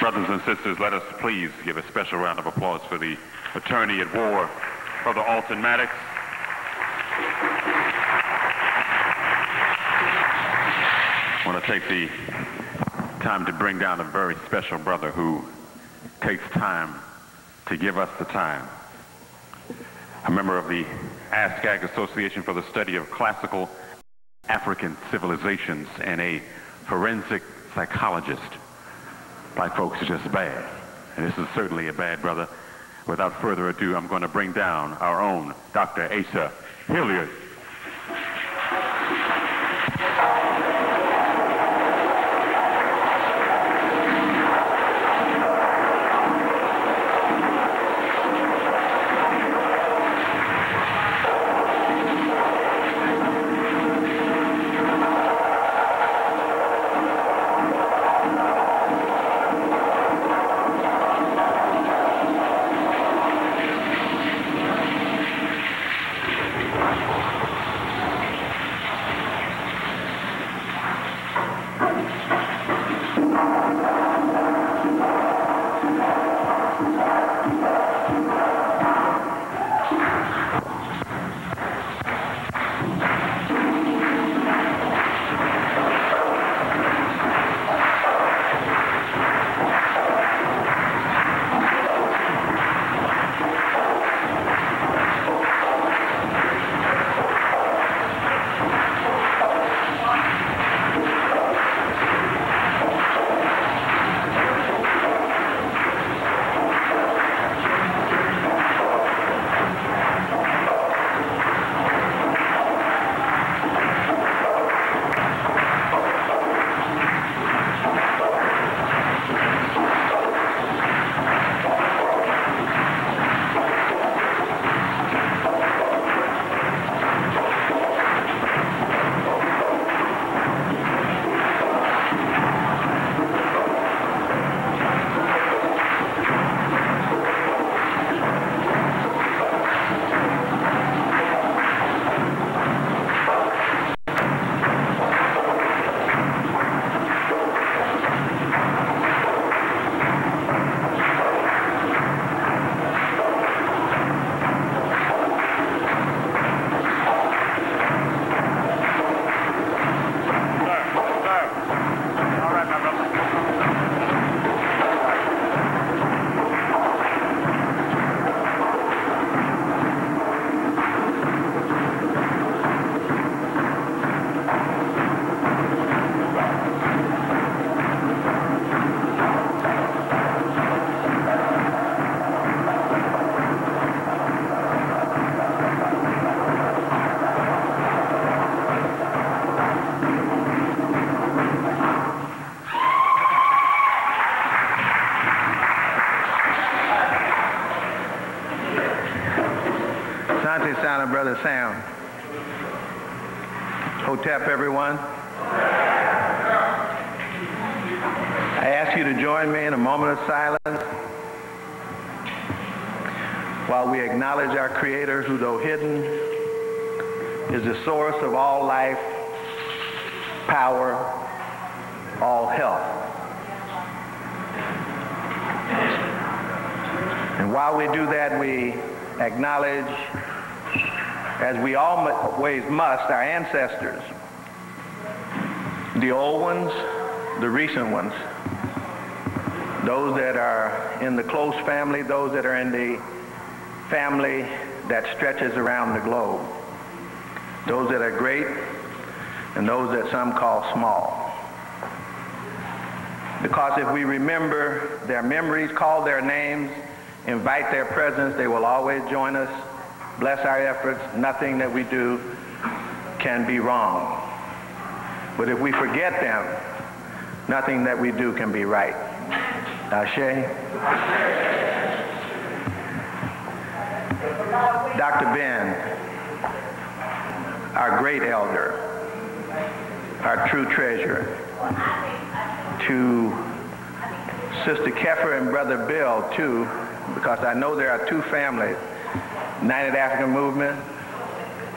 Brothers and sisters, let us please give a special round of applause for the attorney at war, Brother Alton Maddox. I want to take the time to bring down a very special brother who takes time to give us the time. A member of the ASCAC Association for the Study of Classical African Civilizations and a forensic psychologist. Black folks are just bad. And this is certainly a bad brother. Without further ado, I'm going to bring down our own Dr. Asa Hilliard. Brother Sam. Hotep, everyone. I ask you to join me in a moment of silence while we acknowledge our Creator who, though hidden, is the source of all life, power, all health. And while we do that, we acknowledge as we always must, our ancestors, the old ones, the recent ones, those that are in the close family, those that are in the family that stretches around the globe, those that are great and those that some call small. Because if we remember their memories, call their names, invite their presence, they will always join us bless our efforts. Nothing that we do can be wrong. But if we forget them, nothing that we do can be right. Ashe? Dr. Ben, our great elder, our true treasure, to Sister Keffer and Brother Bill, too, because I know there are two families United African Movement,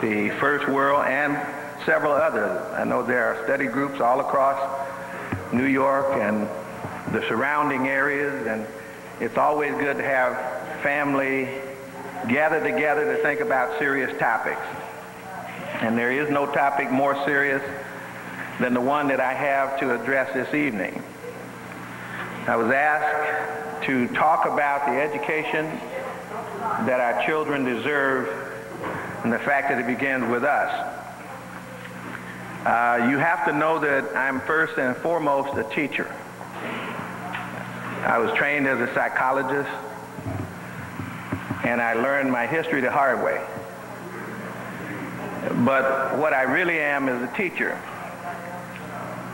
the First World, and several others. I know there are study groups all across New York and the surrounding areas, and it's always good to have family gather together to think about serious topics. And there is no topic more serious than the one that I have to address this evening. I was asked to talk about the education that our children deserve and the fact that it begins with us. Uh, you have to know that I'm first and foremost a teacher. I was trained as a psychologist, and I learned my history the hard way. But what I really am is a teacher,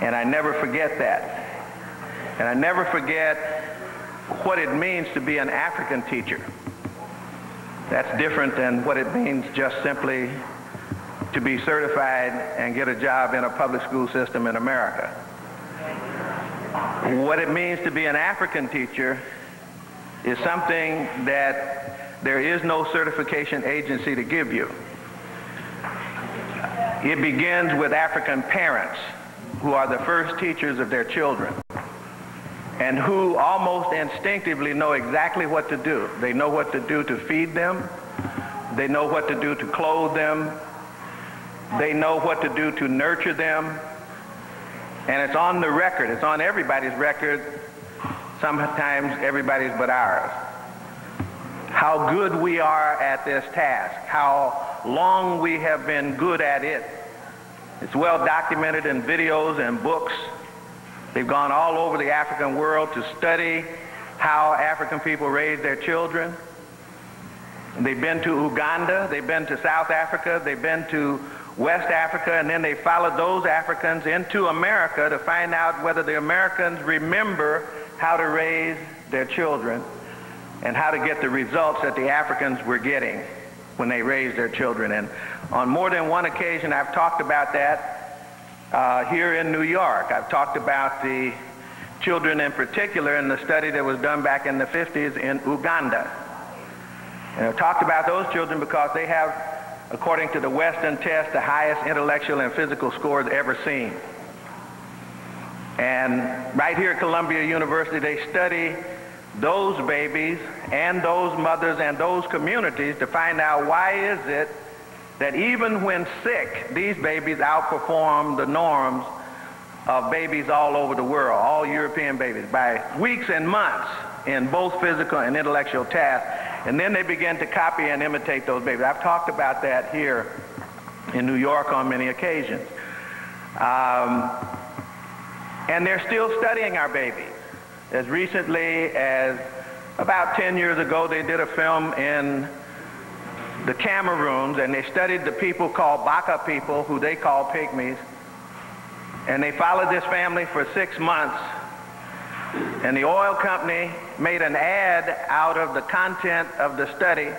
and I never forget that. And I never forget what it means to be an African teacher. That's different than what it means just simply to be certified and get a job in a public school system in America. What it means to be an African teacher is something that there is no certification agency to give you. It begins with African parents who are the first teachers of their children and who almost instinctively know exactly what to do. They know what to do to feed them. They know what to do to clothe them. They know what to do to nurture them. And it's on the record. It's on everybody's record, sometimes everybody's but ours. How good we are at this task, how long we have been good at it. It's well documented in videos and books. They've gone all over the African world to study how African people raise their children. They've been to Uganda, they've been to South Africa, they've been to West Africa, and then they followed those Africans into America to find out whether the Americans remember how to raise their children and how to get the results that the Africans were getting when they raised their children. And on more than one occasion, I've talked about that uh, here in New York. I've talked about the children in particular in the study that was done back in the 50s in Uganda. And I've talked about those children because they have according to the Western test, the highest intellectual and physical scores ever seen. And right here at Columbia University, they study those babies and those mothers and those communities to find out why is it that even when sick, these babies outperform the norms of babies all over the world, all European babies, by weeks and months in both physical and intellectual tasks. And then they begin to copy and imitate those babies. I've talked about that here in New York on many occasions. Um, and they're still studying our babies. As recently as about 10 years ago, they did a film in the Cameroons, and they studied the people called Baka people, who they call pygmies. And they followed this family for six months and the oil company made an ad out of the content of the study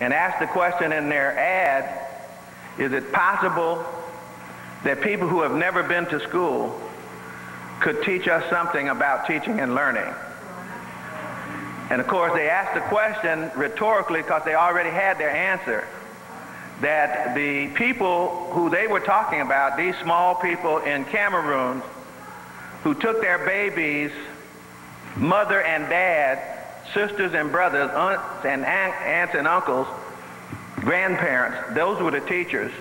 and asked the question in their ad, is it possible that people who have never been to school could teach us something about teaching and learning? And of course, they asked the question rhetorically because they already had their answer that the people who they were talking about, these small people in Cameroon, who took their babies, mother and dad, sisters and brothers, aunts and aunts and uncles, grandparents, those were the teachers,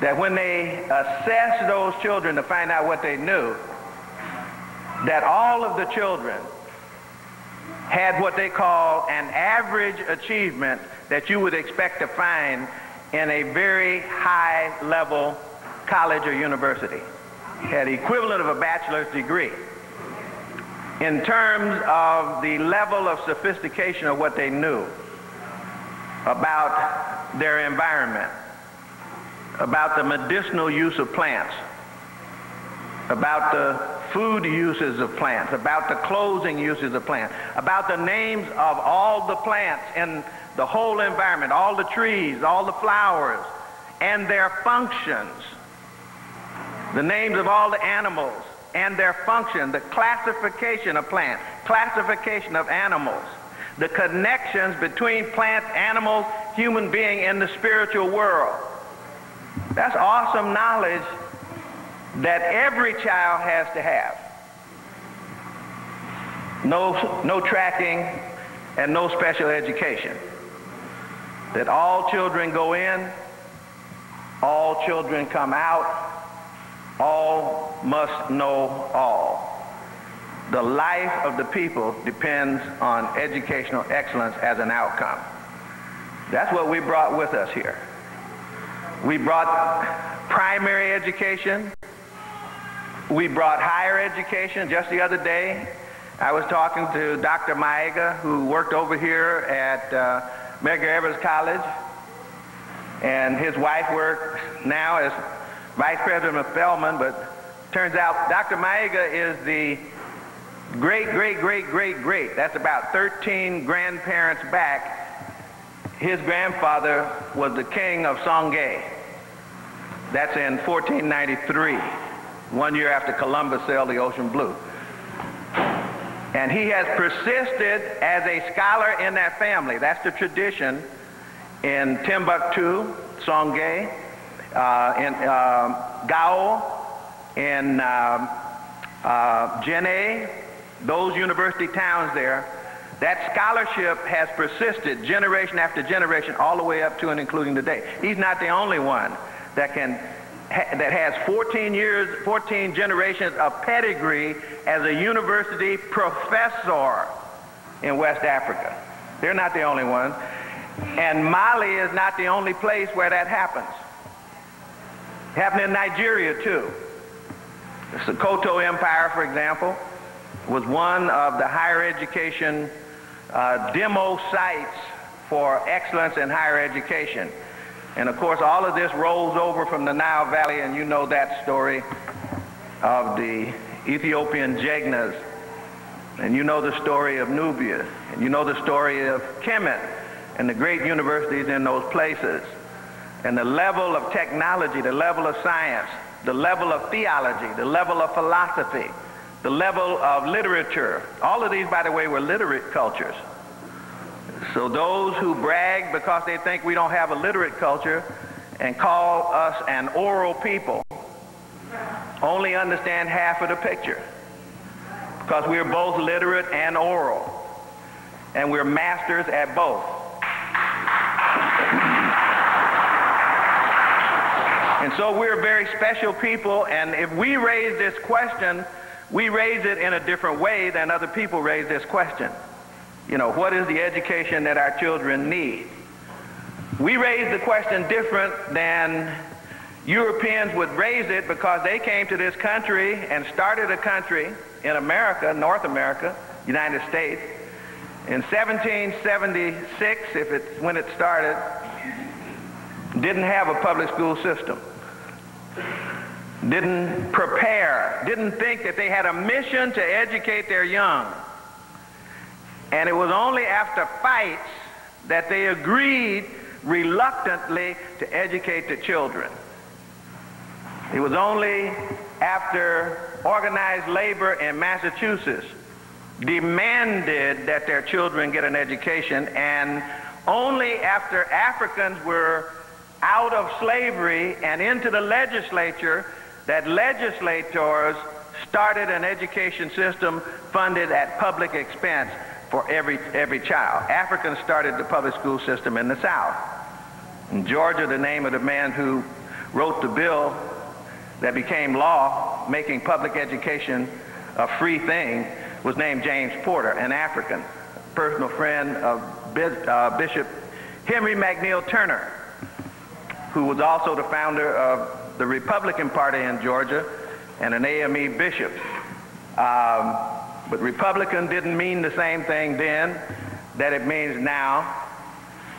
that when they assessed those children to find out what they knew, that all of the children had what they call an average achievement that you would expect to find in a very high level college or university. Had equivalent of a bachelor's degree. In terms of the level of sophistication of what they knew about their environment, about the medicinal use of plants, about the food uses of plants, about the clothing uses of plants, about the names of all the plants in the whole environment, all the trees, all the flowers, and their functions the names of all the animals and their function, the classification of plants, classification of animals, the connections between plants, animals, human being, and the spiritual world. That's awesome knowledge that every child has to have. no, no tracking, and no special education. That all children go in, all children come out, all must know all. The life of the people depends on educational excellence as an outcome. That's what we brought with us here. We brought primary education. We brought higher education. Just the other day, I was talking to Dr. Maega, who worked over here at uh, Medgar Evers College, and his wife works now as vice president of Spelman, but turns out Dr. Maega is the great, great, great, great, great. That's about 13 grandparents back his grandfather was the king of Songhay. That's in 1493, one year after Columbus sailed the ocean blue. And he has persisted as a scholar in that family. That's the tradition in Timbuktu, Songhay, uh, in uh, Gao, in uh, uh, Jenne, those university towns there. That scholarship has persisted generation after generation all the way up to and including today. He's not the only one that can that has 14 years, 14 generations of pedigree as a university professor in West Africa. They're not the only ones. And Mali is not the only place where that happens. It happened in Nigeria too. The Sokoto Empire, for example, was one of the higher education uh, demo sites for excellence in higher education. And of course, all of this rolls over from the Nile Valley, and you know that story of the Ethiopian Jegnas. And you know the story of Nubia. And you know the story of Kemet and the great universities in those places. And the level of technology, the level of science, the level of theology, the level of philosophy, the level of literature. All of these, by the way, were literate cultures. So those who brag because they think we don't have a literate culture and call us an oral people only understand half of the picture because we're both literate and oral and we're masters at both. And so we're very special people and if we raise this question we raise it in a different way than other people raise this question. You know, what is the education that our children need? We raise the question different than Europeans would raise it because they came to this country and started a country in America, North America, United States. In 1776, if it's when it started, didn't have a public school system didn't prepare, didn't think that they had a mission to educate their young. And it was only after fights that they agreed reluctantly to educate the children. It was only after organized labor in Massachusetts demanded that their children get an education and only after Africans were out of slavery and into the legislature that legislators started an education system funded at public expense for every, every child. Africans started the public school system in the South. In Georgia, the name of the man who wrote the bill that became law, making public education a free thing, was named James Porter, an African, personal friend of uh, Bishop Henry McNeil Turner, who was also the founder of the Republican Party in Georgia and an AME bishop. Um, but Republican didn't mean the same thing then that it means now.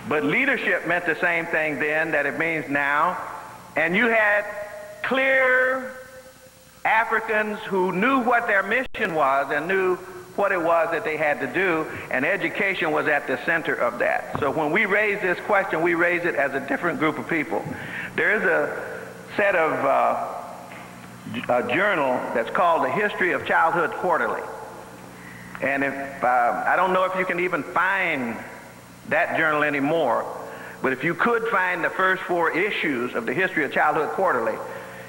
But leadership meant the same thing then that it means now. And you had clear Africans who knew what their mission was and knew what it was that they had to do, and education was at the center of that. So when we raise this question, we raise it as a different group of people. There is a set of uh, a journal that's called the History of Childhood Quarterly. And if uh, I don't know if you can even find that journal anymore, but if you could find the first four issues of the History of Childhood Quarterly,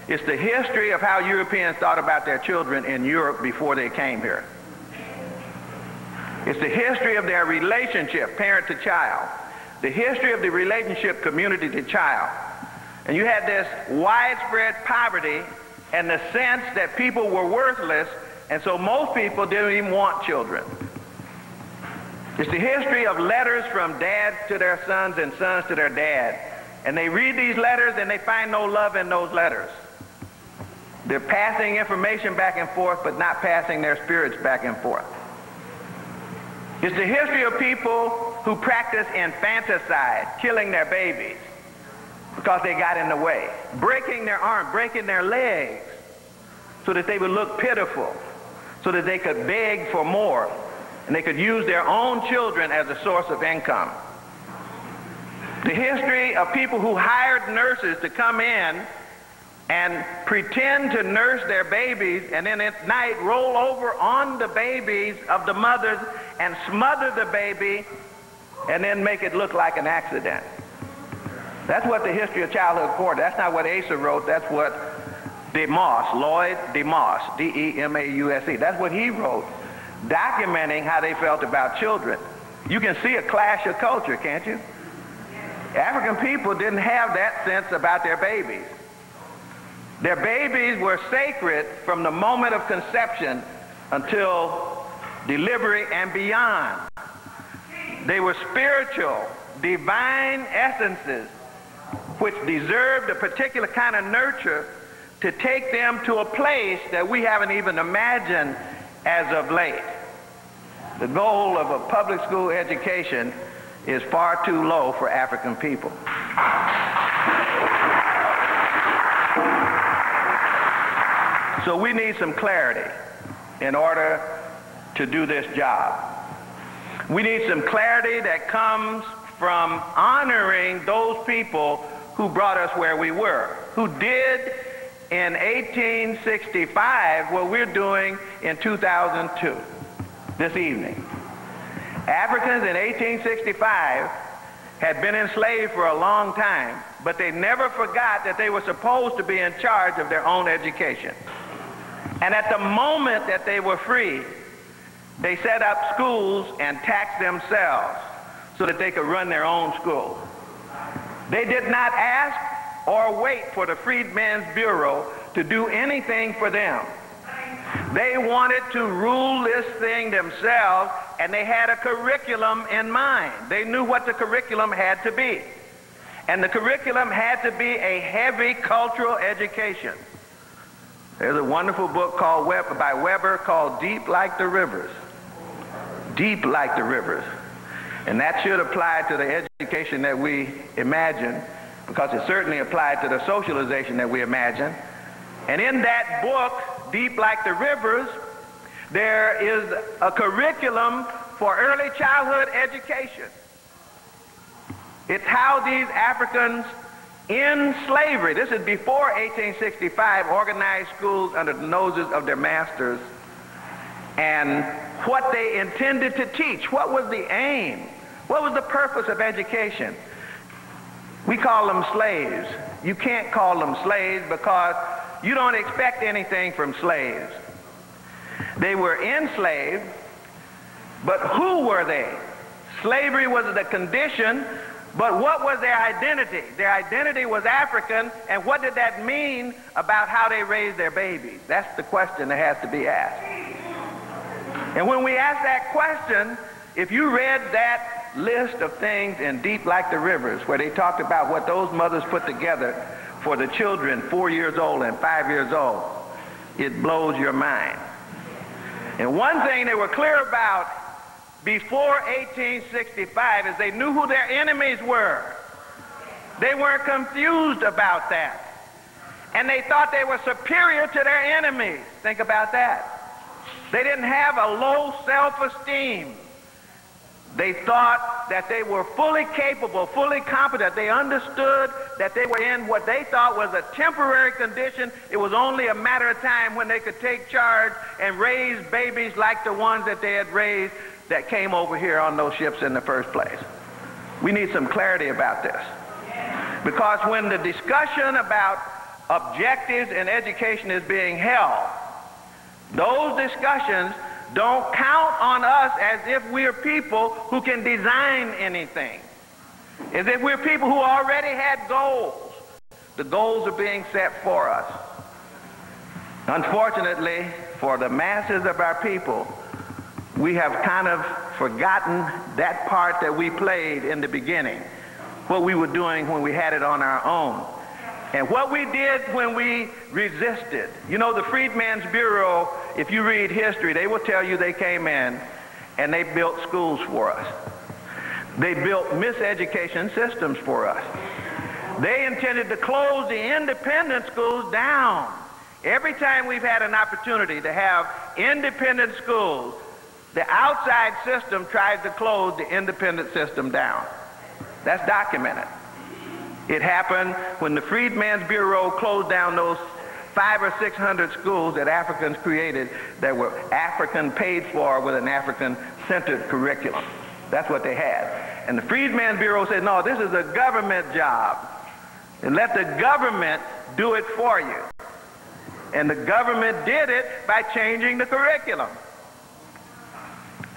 it's the history of how Europeans thought about their children in Europe before they came here. It's the history of their relationship, parent to child. The history of the relationship, community to child. And you had this widespread poverty and the sense that people were worthless, and so most people didn't even want children. It's the history of letters from dads to their sons and sons to their dad. And they read these letters and they find no love in those letters. They're passing information back and forth, but not passing their spirits back and forth. It's the history of people who practice infanticide, killing their babies because they got in the way, breaking their arm, breaking their legs so that they would look pitiful, so that they could beg for more, and they could use their own children as a source of income. The history of people who hired nurses to come in and pretend to nurse their babies and then at night roll over on the babies of the mothers and smother the baby and then make it look like an accident. That's what the history of childhood court. That's not what Asa wrote. That's what DeMause, Lloyd DeMause, D-E-M-A-U-S-E. That's what he wrote, documenting how they felt about children. You can see a clash of culture, can't you? African people didn't have that sense about their babies. Their babies were sacred from the moment of conception until delivery and beyond. They were spiritual, divine essences which deserved a particular kind of nurture to take them to a place that we haven't even imagined as of late. The goal of a public school education is far too low for African people. So we need some clarity in order to do this job. We need some clarity that comes from honoring those people who brought us where we were, who did in 1865 what we're doing in 2002, this evening. Africans in 1865 had been enslaved for a long time, but they never forgot that they were supposed to be in charge of their own education. And at the moment that they were free, they set up schools and taxed themselves so that they could run their own school. They did not ask or wait for the Freedmen's Bureau to do anything for them. They wanted to rule this thing themselves, and they had a curriculum in mind. They knew what the curriculum had to be. And the curriculum had to be a heavy cultural education. There's a wonderful book called Web, by Webber called Deep Like the Rivers. Deep like the rivers. And that should apply to the education that we imagine, because it certainly applied to the socialization that we imagine. And in that book, Deep Like the Rivers, there is a curriculum for early childhood education. It's how these Africans in slavery, this is before 1865, organized schools under the noses of their masters and what they intended to teach. What was the aim? What was the purpose of education? We call them slaves. You can't call them slaves because you don't expect anything from slaves. They were enslaved, but who were they? Slavery was the condition but what was their identity? Their identity was African, and what did that mean about how they raised their babies? That's the question that has to be asked. And when we ask that question, if you read that list of things in Deep Like the Rivers, where they talked about what those mothers put together for the children four years old and five years old, it blows your mind. And one thing they were clear about before 1865 is they knew who their enemies were. They weren't confused about that. And they thought they were superior to their enemies. Think about that. They didn't have a low self-esteem. They thought that they were fully capable, fully competent. They understood that they were in what they thought was a temporary condition. It was only a matter of time when they could take charge and raise babies like the ones that they had raised that came over here on those ships in the first place. We need some clarity about this. Because when the discussion about objectives in education is being held, those discussions don't count on us as if we're people who can design anything, as if we're people who already had goals. The goals are being set for us. Unfortunately, for the masses of our people, we have kind of forgotten that part that we played in the beginning, what we were doing when we had it on our own. And what we did when we resisted. You know, the Freedmen's Bureau, if you read history, they will tell you they came in and they built schools for us. They built miseducation systems for us. They intended to close the independent schools down. Every time we've had an opportunity to have independent schools, the outside system tries to close the independent system down. That's documented. It happened when the Freedmen's Bureau closed down those five or six hundred schools that Africans created that were African paid for with an African centered curriculum. That's what they had. And the Freedmen's Bureau said, no, this is a government job. And let the government do it for you. And the government did it by changing the curriculum.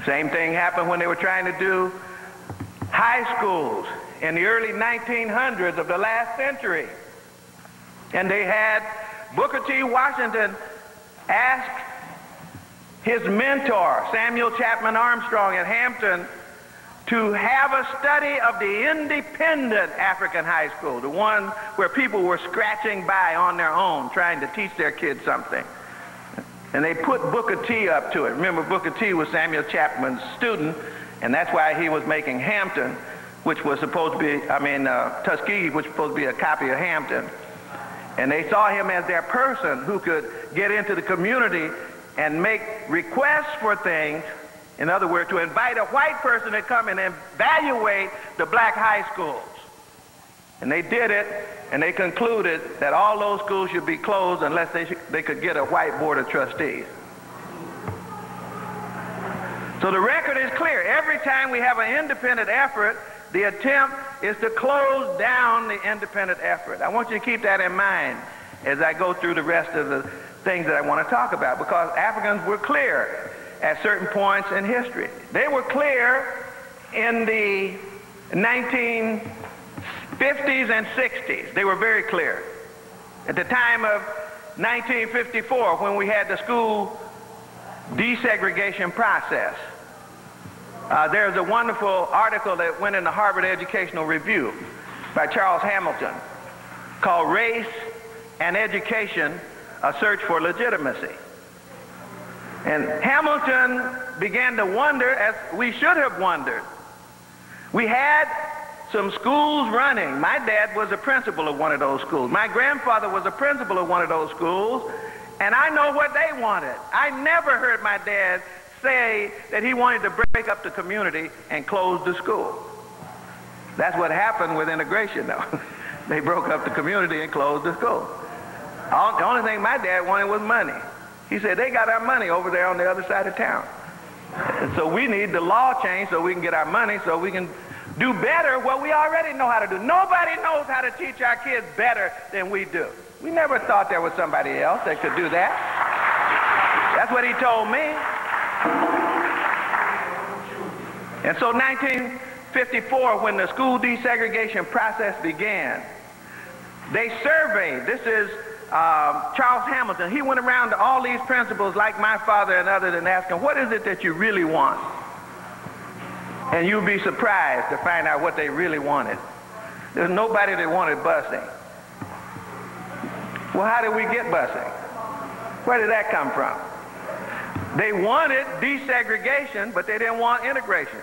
Same thing happened when they were trying to do high schools in the early 1900s of the last century. And they had Booker T. Washington asked his mentor, Samuel Chapman Armstrong at Hampton, to have a study of the independent African high school, the one where people were scratching by on their own, trying to teach their kids something. And they put Booker T up to it. Remember, Booker T was Samuel Chapman's student, and that's why he was making Hampton, which was supposed to be, I mean, uh, Tuskegee, which was supposed to be a copy of Hampton. And they saw him as their person who could get into the community and make requests for things. In other words, to invite a white person to come and evaluate the black high schools. And they did it, and they concluded that all those schools should be closed unless they, they could get a white board of trustees. So the record is clear. Every time we have an independent effort, the attempt is to close down the independent effort. I want you to keep that in mind as I go through the rest of the things that I want to talk about because Africans were clear at certain points in history. They were clear in the 1950s and 60s, they were very clear. At the time of 1954, when we had the school desegregation process, uh, there's a wonderful article that went in the Harvard Educational Review by Charles Hamilton called Race and Education, A Search for Legitimacy. And Hamilton began to wonder, as we should have wondered. We had some schools running. My dad was a principal of one of those schools. My grandfather was a principal of one of those schools, and I know what they wanted. I never heard my dad say that he wanted to break up the community and close the school. That's what happened with integration, though. they broke up the community and closed the school. The only thing my dad wanted was money. He said, they got our money over there on the other side of town. So we need the law changed so we can get our money so we can do better what we already know how to do. Nobody knows how to teach our kids better than we do. We never thought there was somebody else that could do that. That's what he told me. And so 1954, when the school desegregation process began, they surveyed, this is um, Charles Hamilton, he went around to all these principals like my father and others and asked them, what is it that you really want? And you'll be surprised to find out what they really wanted. There's nobody that wanted busing. Well, how did we get busing? Where did that come from? They wanted desegregation, but they didn't want integration.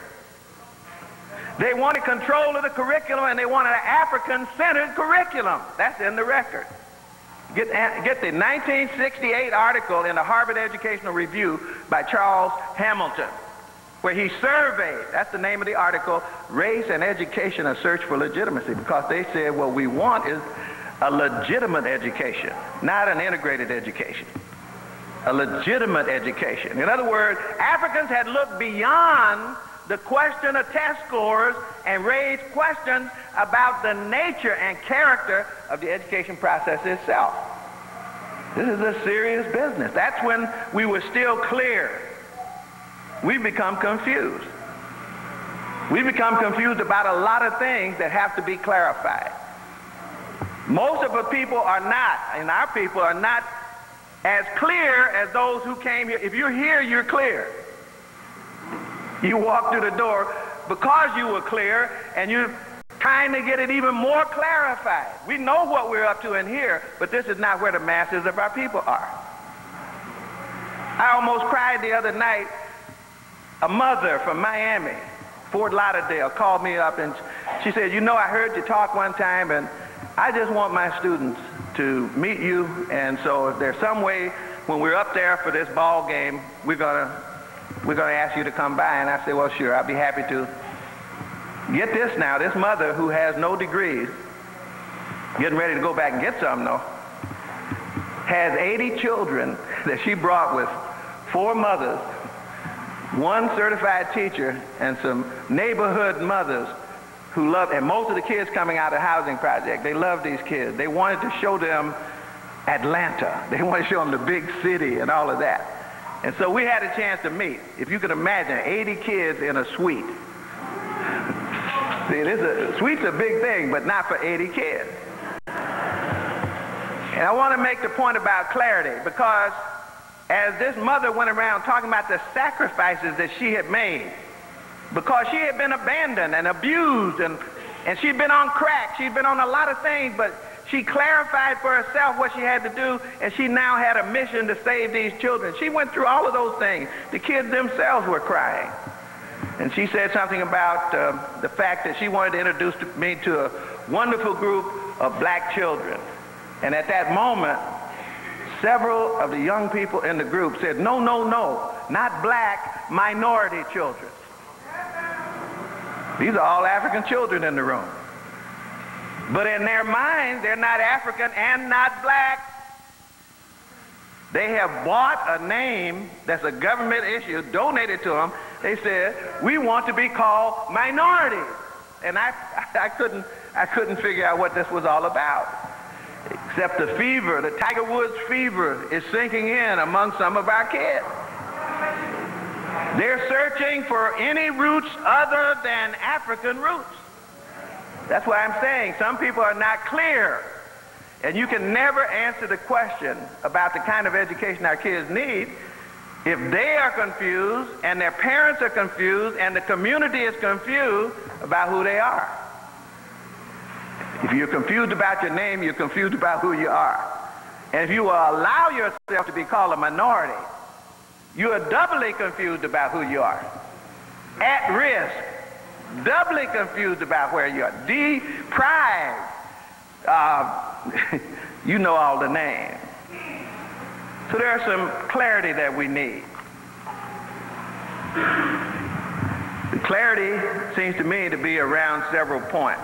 They wanted control of the curriculum, and they wanted an African-centered curriculum. That's in the record. Get, get the 1968 article in the Harvard Educational Review by Charles Hamilton where he surveyed, that's the name of the article, Race and Education, a Search for Legitimacy, because they said what we want is a legitimate education, not an integrated education. A legitimate education. In other words, Africans had looked beyond the question of test scores and raised questions about the nature and character of the education process itself. This is a serious business. That's when we were still clear we become confused. We become confused about a lot of things that have to be clarified. Most of the people are not, and our people are not as clear as those who came here. If you're here, you're clear. You walk through the door because you were clear, and you're trying to get it even more clarified. We know what we're up to in here, but this is not where the masses of our people are. I almost cried the other night. A mother from Miami, Fort Lauderdale, called me up and she said, You know, I heard you talk one time, and I just want my students to meet you. And so if there's some way when we're up there for this ball game, we're to we're to ask you to come by. And I said, well, sure, I'll be happy to. Get this now, this mother who has no degrees, getting ready to go back and get some though, has 80 children that she brought with four mothers, one certified teacher, and some neighborhood mothers who love, and most of the kids coming out of housing project, they love these kids. They wanted to show them Atlanta. They wanted to show them the big city and all of that. And so we had a chance to meet. If you could imagine, 80 kids in a suite. See, this a, suite's a big thing, but not for 80 kids. And I want to make the point about clarity because as this mother went around talking about the sacrifices that she had made, because she had been abandoned and abused and, and she'd been on crack, she'd been on a lot of things, but she clarified for herself what she had to do, and she now had a mission to save these children. She went through all of those things. The kids themselves were crying. And she said something about uh, the fact that she wanted to introduce me to a wonderful group of black children. And at that moment, several of the young people in the group said, no, no, no, not black, minority children. These are all African children in the room. But in their minds, they're not African and not black. They have bought a name that's a government issue, donated to them. They said, we want to be called minorities. And I, I, couldn't, I couldn't figure out what this was all about. Except the fever, the Tiger Woods fever is sinking in among some of our kids. They're searching for any roots other than African roots. That's what I'm saying. Some people are not clear. And you can never answer the question about the kind of education our kids need if they are confused and their parents are confused and the community is confused about who they are. If you're confused about your name, you're confused about who you are. And if you will allow yourself to be called a minority, you are doubly confused about who you are. At risk doubly confused about where you are, deprived. Uh, you know all the names. So there's some clarity that we need. The clarity seems to me to be around several points.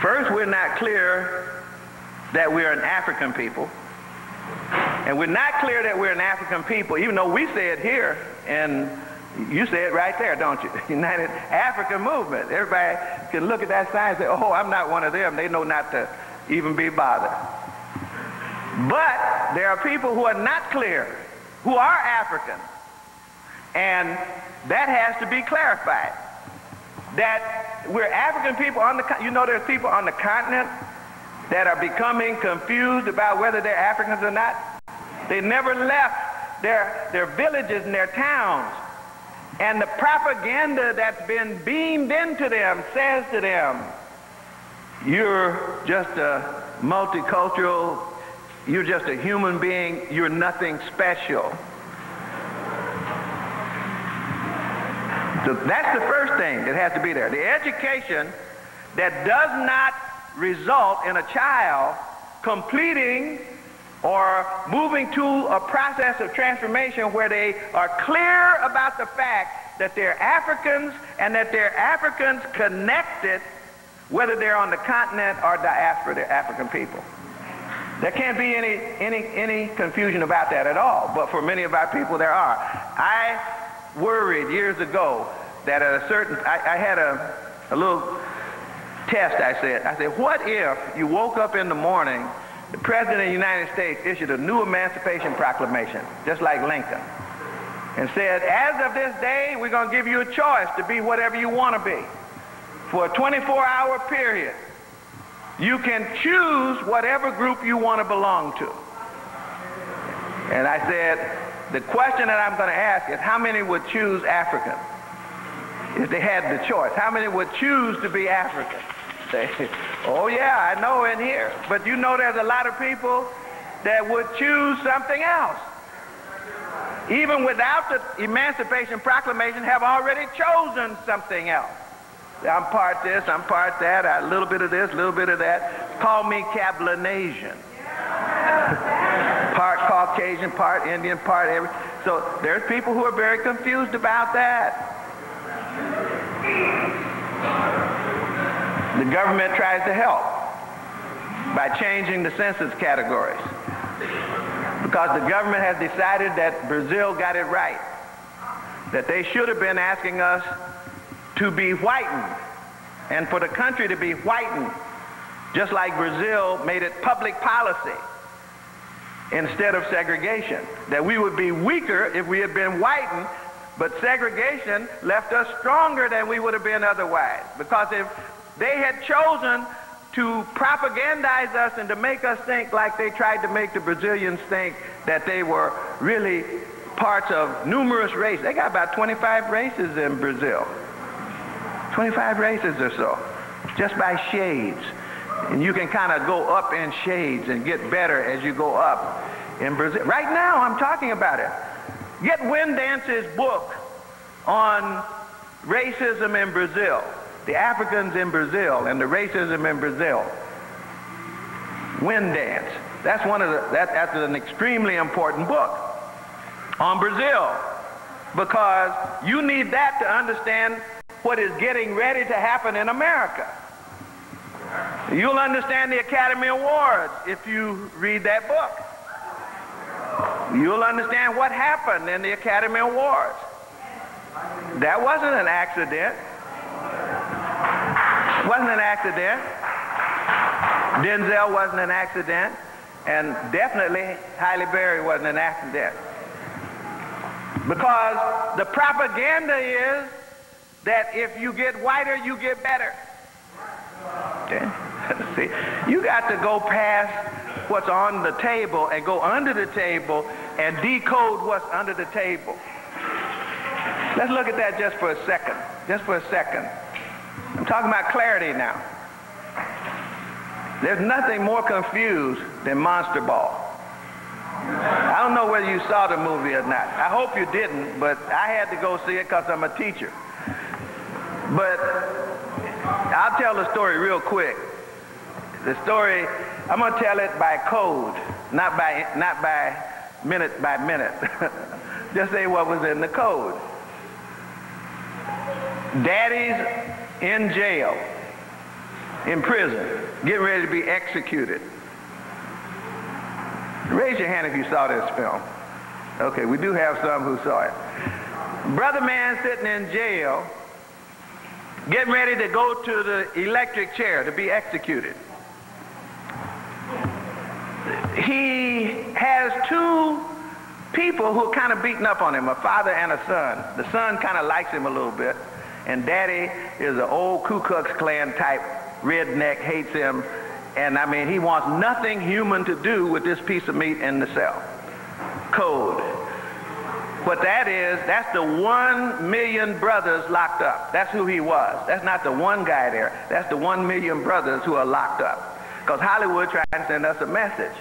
First, we're not clear that we're an African people. And we're not clear that we're an African people, even though we say it here and you say it right there, don't you? United African Movement. Everybody can look at that sign and say, oh, I'm not one of them. They know not to even be bothered. But there are people who are not clear, who are African. And that has to be clarified. That we're African people on the, you know there's people on the continent that are becoming confused about whether they're Africans or not. They never left their, their villages and their towns and the propaganda that's been beamed into them says to them, you're just a multicultural, you're just a human being, you're nothing special. So that's the first thing that has to be there. The education that does not result in a child completing or moving to a process of transformation where they are clear about the fact that they're Africans and that they're Africans connected, whether they're on the continent or diaspora, they're African people. There can't be any, any, any confusion about that at all, but for many of our people there are. I worried years ago that at a certain, I, I had a, a little test I said. I said, what if you woke up in the morning the President of the United States issued a new Emancipation Proclamation, just like Lincoln. and said, as of this day, we're going to give you a choice to be whatever you want to be. For a 24-hour period, you can choose whatever group you want to belong to. And I said, the question that I'm going to ask is how many would choose African if they had the choice? How many would choose to be African? Say, oh yeah, I know in here. But you know there's a lot of people that would choose something else. Even without the Emancipation Proclamation, have already chosen something else. I'm part this, I'm part that, a little bit of this, a little bit of that. Call me Cablinasian. part Caucasian, part Indian, part every. So there's people who are very confused about that. The government tries to help by changing the census categories because the government has decided that Brazil got it right, that they should have been asking us to be whitened and for the country to be whitened, just like Brazil made it public policy instead of segregation. That we would be weaker if we had been whitened, but segregation left us stronger than we would have been otherwise. Because if they had chosen to propagandize us and to make us think like they tried to make the Brazilians think that they were really parts of numerous races. They got about 25 races in Brazil. 25 races or so, just by shades. And you can kind of go up in shades and get better as you go up in Brazil. Right now, I'm talking about it. Get Windance's book on racism in Brazil, the Africans in Brazil, and the racism in Brazil. Windance. That's one of the, that, that's an extremely important book on Brazil because you need that to understand what is getting ready to happen in America. You'll understand the Academy Awards if you read that book. You'll understand what happened in the Academy Awards. That wasn't an accident. Wasn't an accident. Denzel wasn't an accident. And definitely Halle Berry wasn't an accident. Because the propaganda is that if you get whiter, you get better. Okay? See, you got to go past what's on the table and go under the table and decode what's under the table. Let's look at that just for a second. Just for a second. I'm talking about clarity now. There's nothing more confused than Monster Ball. I don't know whether you saw the movie or not. I hope you didn't, but I had to go see it because I'm a teacher. But I'll tell the story real quick. The story, I'm going to tell it by code, not by, not by minute by minute. Just say what was in the code. Daddy's in jail, in prison, getting ready to be executed. Raise your hand if you saw this film. Okay, we do have some who saw it. Brother man sitting in jail, getting ready to go to the electric chair to be executed. He has two people who are kind of beating up on him, a father and a son. The son kind of likes him a little bit, and daddy is an old Ku Klux Klan type redneck, hates him, and I mean, he wants nothing human to do with this piece of meat in the cell. Code. What that is, that's the one million brothers locked up. That's who he was. That's not the one guy there. That's the one million brothers who are locked up. Because Hollywood tried to send us a message.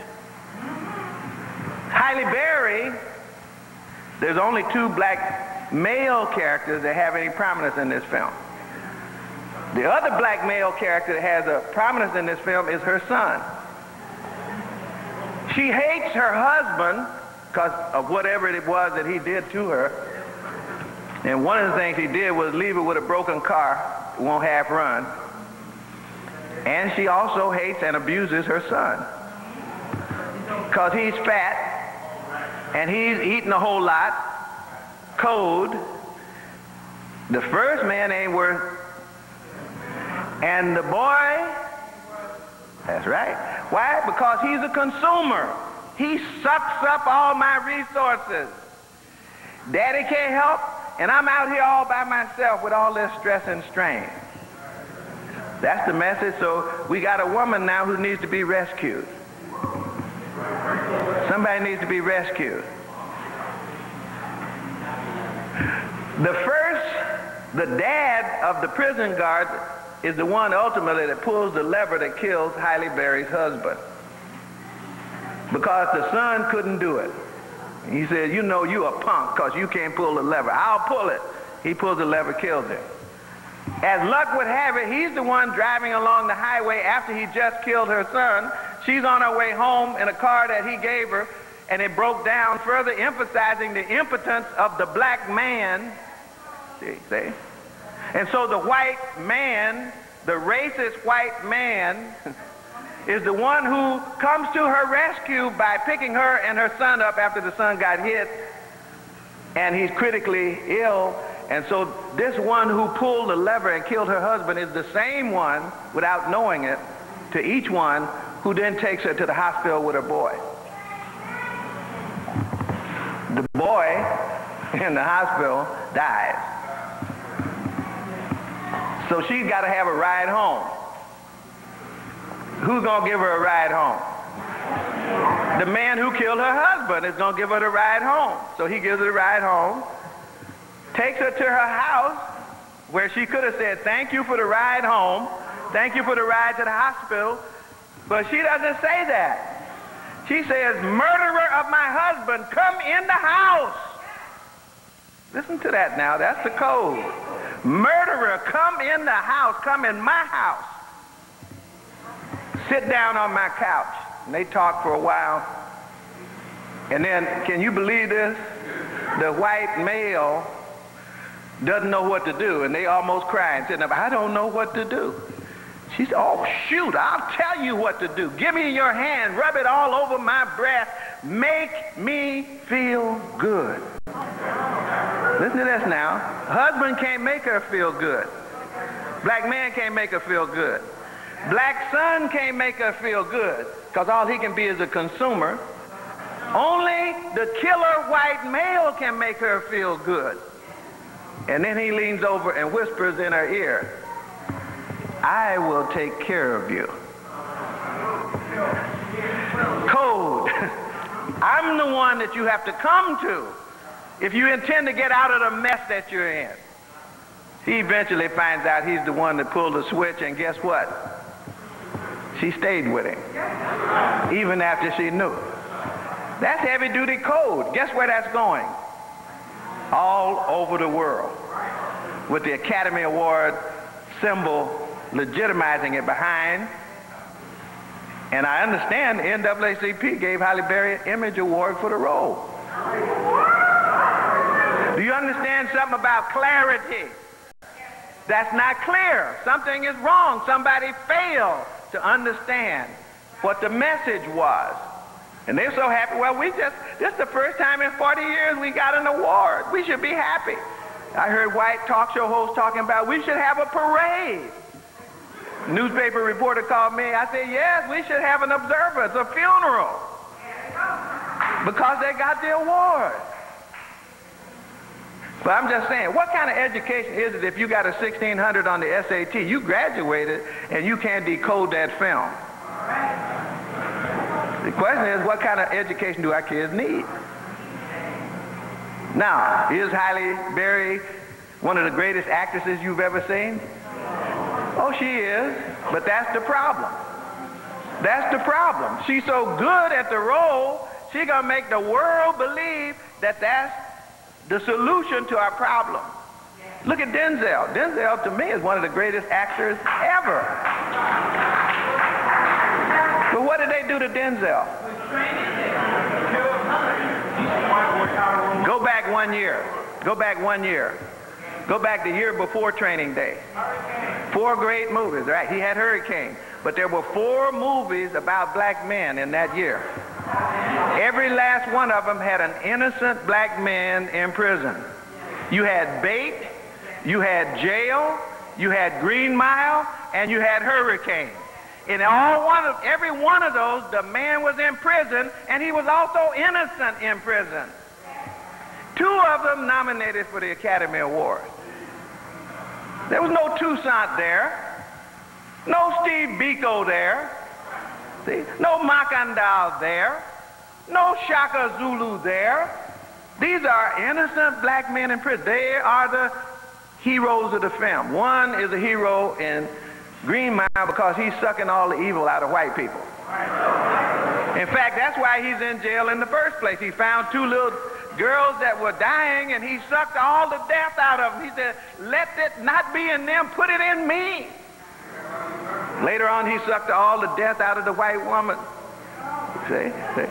Halle Berry, there's only two black male characters that have any prominence in this film. The other black male character that has a prominence in this film is her son. She hates her husband because of whatever it was that he did to her. And one of the things he did was leave her with a broken car, won't half run. And she also hates and abuses her son because he's fat and he's eating a whole lot. Code. The first man ain't worth and the boy, that's right. Why? Because he's a consumer. He sucks up all my resources. Daddy can't help, and I'm out here all by myself with all this stress and strain. That's the message. So we got a woman now who needs to be rescued. Somebody needs to be rescued. The first, the dad of the prison guard is the one ultimately that pulls the lever that kills Halle Berry's husband. Because the son couldn't do it. He said, you know you a punk because you can't pull the lever. I'll pull it. He pulls the lever, kills him. As luck would have it, he's the one driving along the highway after he just killed her son. She's on her way home in a car that he gave her, and it broke down, further emphasizing the impotence of the black man. See, see? And so the white man, the racist white man, is the one who comes to her rescue by picking her and her son up after the son got hit and he's critically ill. And so this one who pulled the lever and killed her husband is the same one, without knowing it, to each one who then takes her to the hospital with her boy. The boy in the hospital dies. So she's got to have a ride home. Who's going to give her a ride home? The man who killed her husband is going to give her the ride home. So he gives her the ride home, takes her to her house where she could have said, thank you for the ride home, thank you for the ride to the hospital, but she doesn't say that. She says, murderer of my husband, come in the house. Listen to that now. That's the code. Murderer, come in the house. Come in my house. Sit down on my couch. And they talk for a while. And then, can you believe this? The white male doesn't know what to do. And they almost cry and sitting up, I don't know what to do. She said, oh, shoot, I'll tell you what to do. Give me your hand, rub it all over my breast. Make me feel good. Listen to this now. Husband can't make her feel good. Black man can't make her feel good. Black son can't make her feel good because all he can be is a consumer. Only the killer white male can make her feel good. And then he leans over and whispers in her ear, I will take care of you. Code. I'm the one that you have to come to if you intend to get out of the mess that you're in. He eventually finds out he's the one that pulled the switch, and guess what? She stayed with him, even after she knew. That's heavy duty code. Guess where that's going? All over the world. With the Academy Award symbol legitimizing it behind. And I understand the NAACP gave Halle Berry an Image Award for the role. You understand something about clarity? That's not clear. Something is wrong. Somebody failed to understand what the message was. And they're so happy. Well, we just, this is the first time in 40 years we got an award. We should be happy. I heard white talk show hosts talking about we should have a parade. Newspaper reporter called me. I said, yes, we should have an observance, a funeral. Because they got the award. But I'm just saying, what kind of education is it if you got a 1600 on the SAT? You graduated and you can't decode that film. The question is, what kind of education do our kids need? Now, is Halle Berry one of the greatest actresses you've ever seen? Oh, she is, but that's the problem. That's the problem. She's so good at the role, she's going to make the world believe that that's the solution to our problem. Look at Denzel. Denzel, to me, is one of the greatest actors ever. But what did they do to Denzel? Go back one year. Go back one year. Go back the year before training day. Four great movies, right? He had Hurricane. But there were four movies about black men in that year. Every last one of them had an innocent black man in prison. You had Bait, you had Jail, you had Green Mile, and you had Hurricane. In all one of every one of those, the man was in prison, and he was also innocent in prison. Two of them nominated for the Academy Award. There was no Toussaint there, no Steve Biko there, see, no Makandal there, no Shaka Zulu there. These are innocent black men in prison. They are the heroes of the film. One is a hero in Green Mile because he's sucking all the evil out of white people. In fact, that's why he's in jail in the first place. He found two little girls that were dying and he sucked all the death out of them. He said, let it not be in them, put it in me. Later on, he sucked all the death out of the white woman. See? See?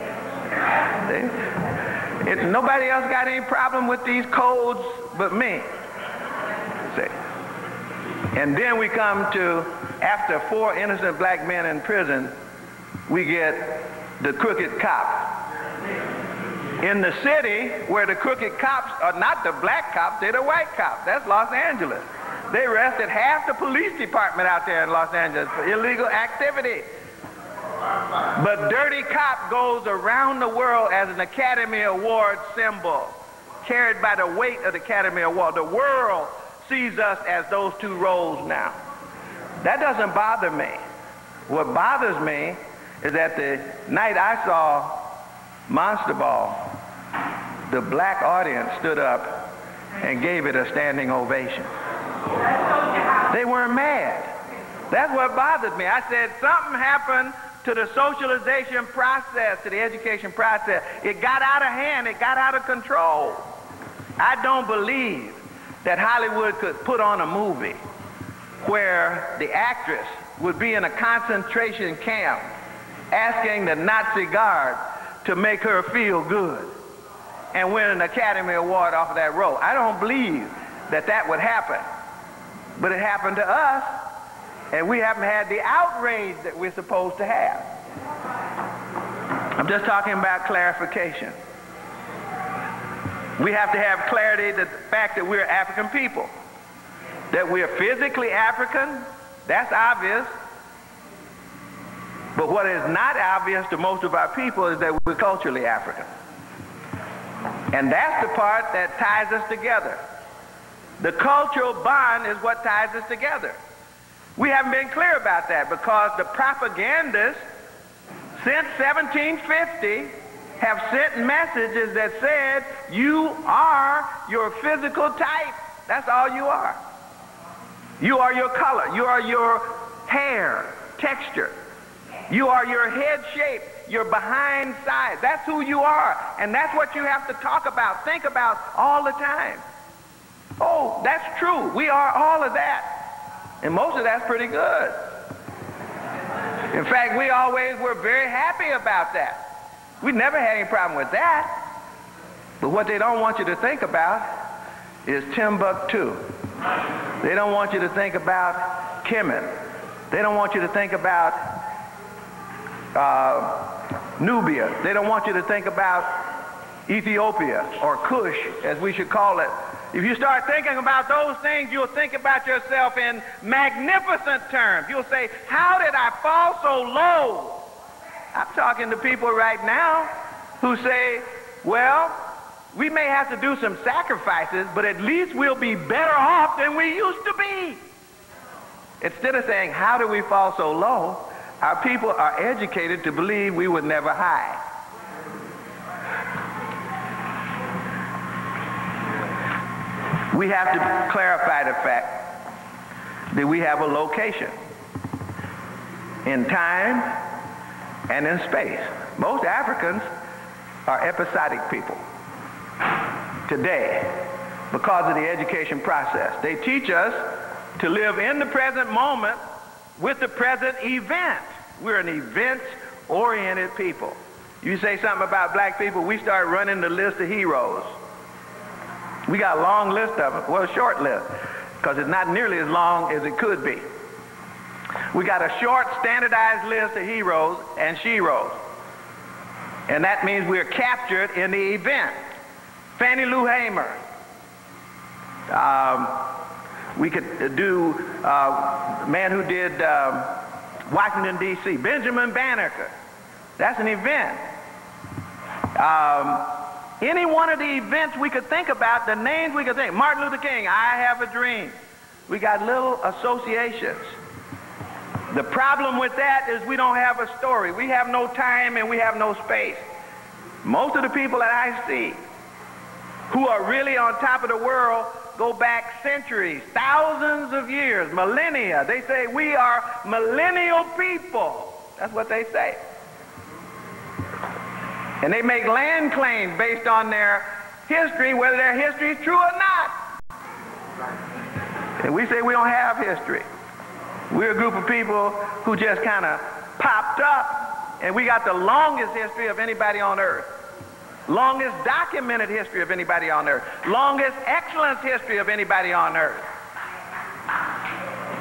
See? It, nobody else got any problem with these codes but me. See? And then we come to, after four innocent black men in prison, we get the crooked cop. In the city where the crooked cops are not the black cops, they're the white cops. That's Los Angeles. They arrested half the police department out there in Los Angeles for illegal activity. But Dirty Cop goes around the world as an Academy Award symbol, carried by the weight of the Academy Award. The world sees us as those two roles now. That doesn't bother me. What bothers me is that the night I saw Monster Ball, the black audience stood up and gave it a standing ovation. They weren't mad. That's what bothered me. I said something happened to the socialization process, to the education process. It got out of hand. It got out of control. I don't believe that Hollywood could put on a movie where the actress would be in a concentration camp asking the Nazi guard to make her feel good and win an Academy Award off of that role. I don't believe that that would happen. But it happened to us, and we haven't had the outrage that we're supposed to have. I'm just talking about clarification. We have to have clarity that the fact that we're African people, that we're physically African, that's obvious. But what is not obvious to most of our people is that we're culturally African. And that's the part that ties us together. The cultural bond is what ties us together. We haven't been clear about that because the propagandists since 1750 have sent messages that said you are your physical type. That's all you are. You are your color. You are your hair texture. You are your head shape, your behind side. That's who you are. And that's what you have to talk about, think about all the time. Oh, that's true. We are all of that. And most of that's pretty good. In fact, we always were very happy about that. We never had any problem with that. But what they don't want you to think about is Timbuktu. They don't want you to think about Kemet. They don't want you to think about uh, Nubia. They don't want you to think about Ethiopia or Kush, as we should call it. If you start thinking about those things, you'll think about yourself in magnificent terms. You'll say, How did I fall so low? I'm talking to people right now who say, Well, we may have to do some sacrifices, but at least we'll be better off than we used to be. Instead of saying, How do we fall so low? Our people are educated to believe we would never hide. We have to clarify the fact that we have a location in time and in space. Most Africans are episodic people today because of the education process. They teach us to live in the present moment with the present event. We're an event-oriented people. You say something about black people, we start running the list of heroes. We got a long list of them, well, a short list, because it's not nearly as long as it could be. We got a short, standardized list of heroes and sheroes. And that means we're captured in the event. Fannie Lou Hamer. Um, we could do uh, man who did um, Washington, D.C., Benjamin Banneker. That's an event. Um, Any one of the events we could think about, the names we could think. Martin Luther King, I have a dream. We got little associations. The problem with that is we don't have a story. We have no time and we have no space. Most of the people that I see who are really on top of the world go back centuries, thousands of years, millennia. They say we are millennial people. That's what they say. And they make land claims based on their history, whether their history is true or not. And we say we don't have history. We're a group of people who just kind of popped up, and we got the longest history of anybody on earth. Longest documented history of anybody on earth. Longest excellence history of anybody on earth.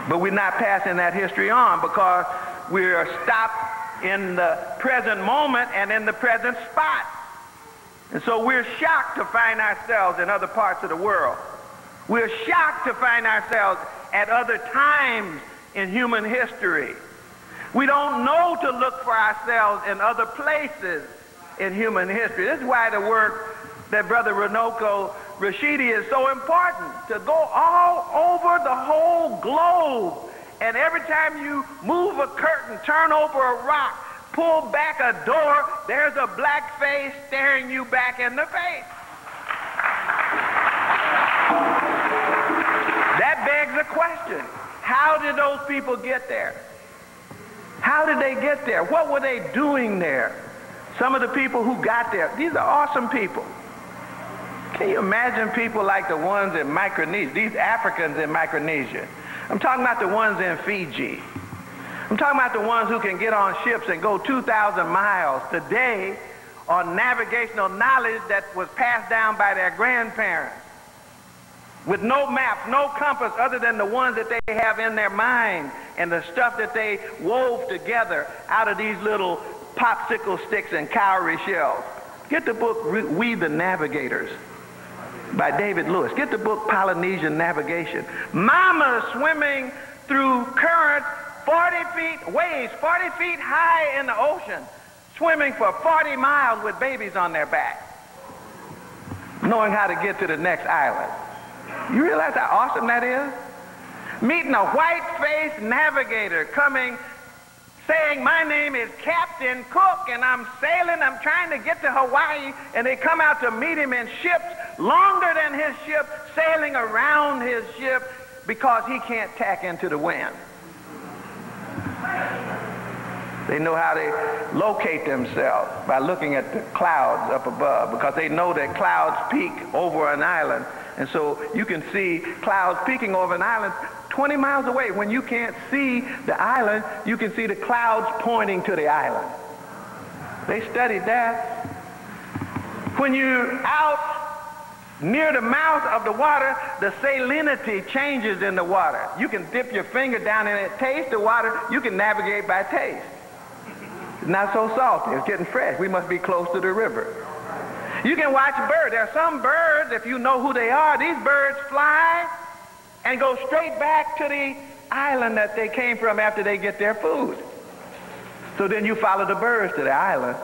But we're not passing that history on because we're stopped in the present moment and in the present spot. And so we're shocked to find ourselves in other parts of the world. We're shocked to find ourselves at other times in human history. We don't know to look for ourselves in other places in human history. This is why the work that Brother Runoko Rashidi is so important, to go all over the whole globe. And every time you move a curtain, turn over a rock, pull back a door, there's a black face staring you back in the face. That begs a question. How did those people get there? How did they get there? What were they doing there? Some of the people who got there, these are awesome people. Can you imagine people like the ones in Micronesia, these Africans in Micronesia? I'm talking about the ones in Fiji. I'm talking about the ones who can get on ships and go 2,000 miles today on navigational knowledge that was passed down by their grandparents with no maps, no compass other than the ones that they have in their mind and the stuff that they wove together out of these little popsicle sticks and cowrie shells. Get the book We the Navigators by David Lewis. Get the book Polynesian Navigation. Mama swimming through currents 40 feet, waves 40 feet high in the ocean, swimming for 40 miles with babies on their back, knowing how to get to the next island. You realize how awesome that is? Meeting a white-faced navigator coming saying, my name is Captain Cook and I'm sailing, I'm trying to get to Hawaii, and they come out to meet him in ships longer than his ship, sailing around his ship because he can't tack into the wind. They know how to locate themselves by looking at the clouds up above because they know that clouds peak over an island. And so you can see clouds peaking over an island 20 miles away. When you can't see the island, you can see the clouds pointing to the island. They studied that. When you're out near the mouth of the water, the salinity changes in the water. You can dip your finger down in it, taste the water, you can navigate by taste. It's not so salty, it's getting fresh. We must be close to the river. You can watch birds. There are some birds, if you know who they are, these birds fly and go straight back to the island that they came from after they get their food. So then you follow the birds to the island.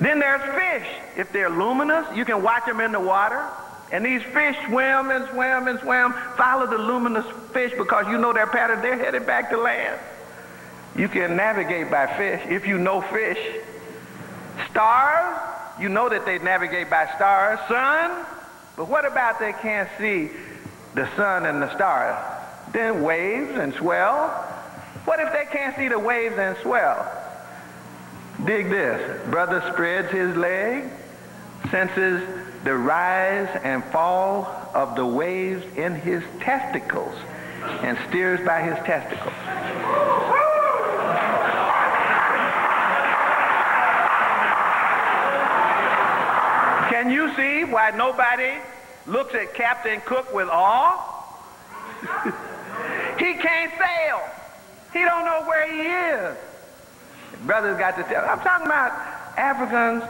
Then there's fish. If they're luminous, you can watch them in the water. And these fish swim and swim and swim. Follow the luminous fish because you know their pattern. They're headed back to land. You can navigate by fish if you know fish. Stars, you know that they navigate by stars. Sun, but what about they can't see the sun and the stars. Then waves and swell. What if they can't see the waves and swell? Dig this. Brother spreads his leg, senses the rise and fall of the waves in his testicles, and steers by his testicles. Can you see why nobody looks at Captain Cook with awe. he can't sail. He don't know where he is. Brothers got to tell. I'm talking about Africans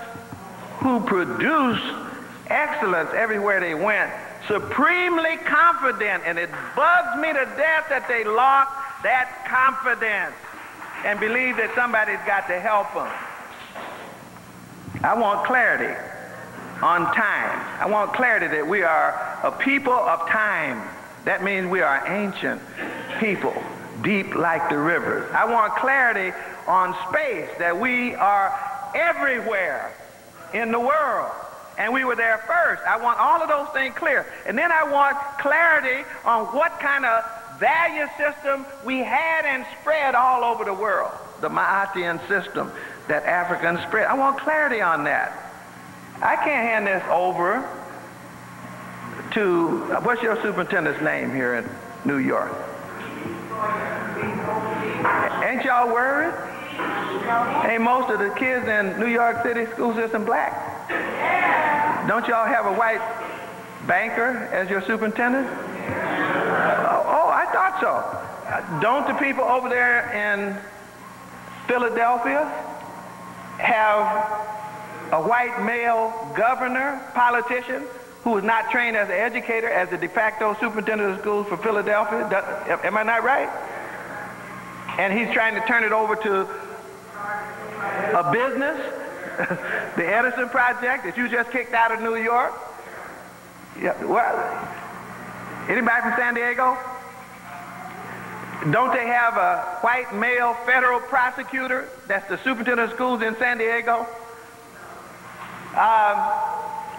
who produce excellence everywhere they went, supremely confident, and it bugs me to death that they lost that confidence and believe that somebody's got to help them. I want clarity. On time. I want clarity that we are a people of time. That means we are ancient people, deep like the rivers. I want clarity on space, that we are everywhere in the world. And we were there first. I want all of those things clear. And then I want clarity on what kind of value system we had and spread all over the world. The Ma'atian system that Africans spread. I want clarity on that. I can't hand this over to, what's your superintendent's name here in New York? Ain't y'all worried? Ain't most of the kids in New York City school system black? Don't y'all have a white banker as your superintendent? Oh, oh I thought so. Don't the people over there in Philadelphia have a white male governor, politician, who was not trained as an educator, as the de facto superintendent of schools for Philadelphia. Am I not right? And he's trying to turn it over to a business, the Edison Project that you just kicked out of New York. Yeah, well, anybody from San Diego? Don't they have a white male federal prosecutor that's the superintendent of schools in San Diego? Um,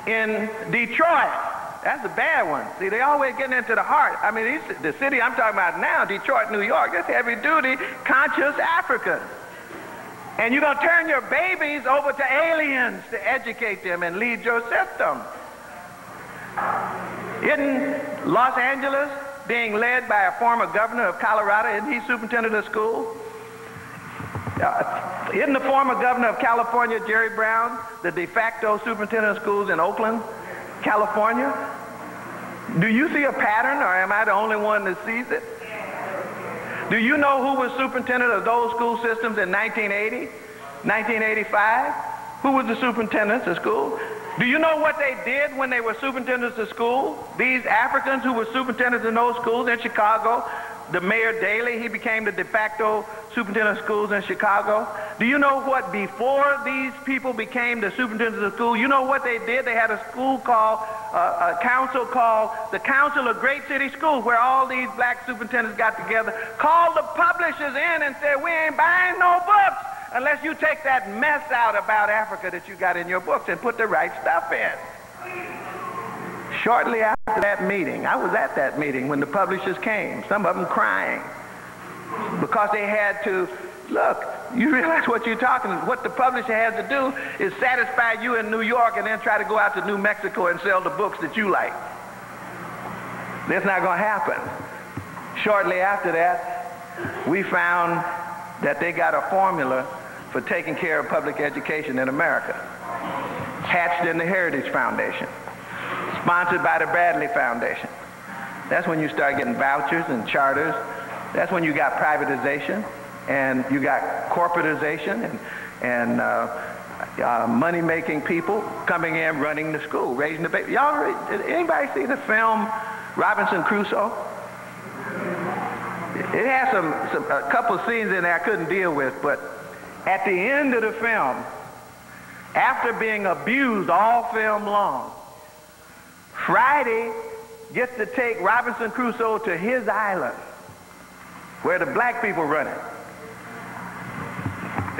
in Detroit, that's a bad one. See, they always getting into the heart. I mean, the city I'm talking about now, Detroit, New York, that's heavy duty, conscious Africans. And you're going to turn your babies over to aliens to educate them and lead your system. Isn't Los Angeles being led by a former governor of Colorado? Isn't he superintendent of schools? Uh, isn't the former governor of California, Jerry Brown, the de facto superintendent of schools in Oakland, California? Do you see a pattern, or am I the only one that sees it? Do you know who was superintendent of those school systems in 1980, 1985? Who was the superintendents of school? Do you know what they did when they were superintendents of school? These Africans who were superintendents in those schools in Chicago, the mayor Daley, he became the de facto superintendent of schools in Chicago. Do you know what before these people became the superintendents of school? You know what they did? They had a school called, uh, a council called the Council of Great City Schools, where all these black superintendents got together, called the publishers in and said, we ain't buying no books unless you take that mess out about Africa that you got in your books and put the right stuff in. Shortly after that meeting, I was at that meeting when the publishers came, some of them crying, because they had to, look, you realize what you're talking, what the publisher has to do is satisfy you in New York and then try to go out to New Mexico and sell the books that you like. That's not going to happen. Shortly after that, we found that they got a formula for taking care of public education in America, hatched in the Heritage Foundation sponsored by the Bradley Foundation. That's when you start getting vouchers and charters. That's when you got privatization and you got corporatization and, and uh, uh, money-making people coming in, running the school, raising the baby. Y'all, anybody see the film Robinson Crusoe? It has some, some a couple of scenes in there I couldn't deal with, but at the end of the film, after being abused all film long, Friday gets to take Robinson Crusoe to his island where the black people run it.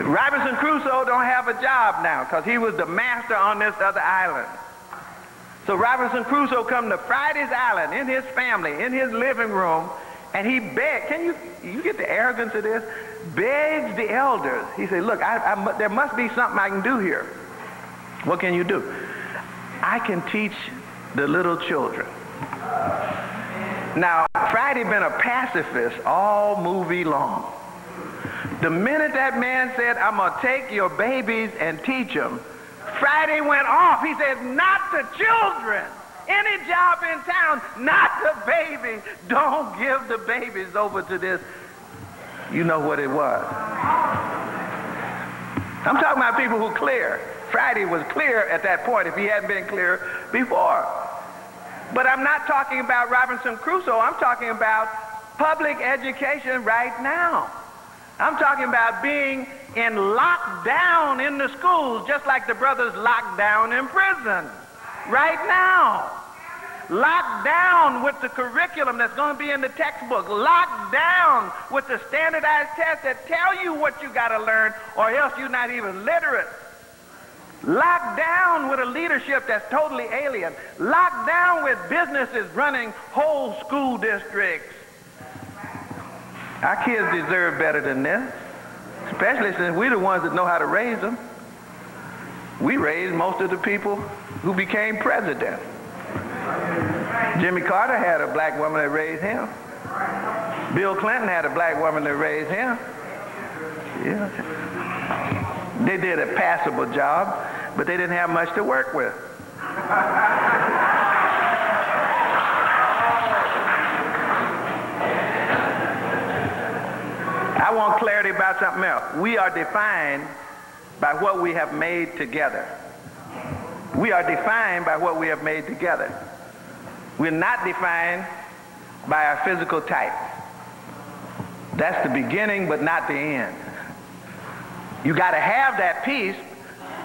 Robinson Crusoe don't have a job now because he was the master on this other island. So Robinson Crusoe come to Friday's island in his family, in his living room, and he begs, can you, you get the arrogance of this? Begs the elders. He said, look, I, I, there must be something I can do here. What can you do? I can teach the little children. Now, Friday been a pacifist all movie long. The minute that man said, I'm going to take your babies and teach them, Friday went off. He said, not the children. Any job in town, not the baby. Don't give the babies over to this. You know what it was. I'm talking about people who clear. Friday was clear at that point if he hadn't been clear before. But I'm not talking about Robinson Crusoe. I'm talking about public education right now. I'm talking about being in lockdown in the schools, just like the brothers locked down in prison. right now. Locked down with the curriculum that's going to be in the textbook. Locked down with the standardized tests that tell you what you got to learn, or else you're not even literate. Locked down with a leadership that's totally alien. Locked down with businesses running whole school districts. Our kids deserve better than this, especially since we're the ones that know how to raise them. We raised most of the people who became president. Jimmy Carter had a black woman that raised him. Bill Clinton had a black woman that raised him. Yeah. They did a passable job, but they didn't have much to work with. I want clarity about something else. We are defined by what we have made together. We are defined by what we have made together. We're not defined by our physical type. That's the beginning, but not the end. You got to have that peace,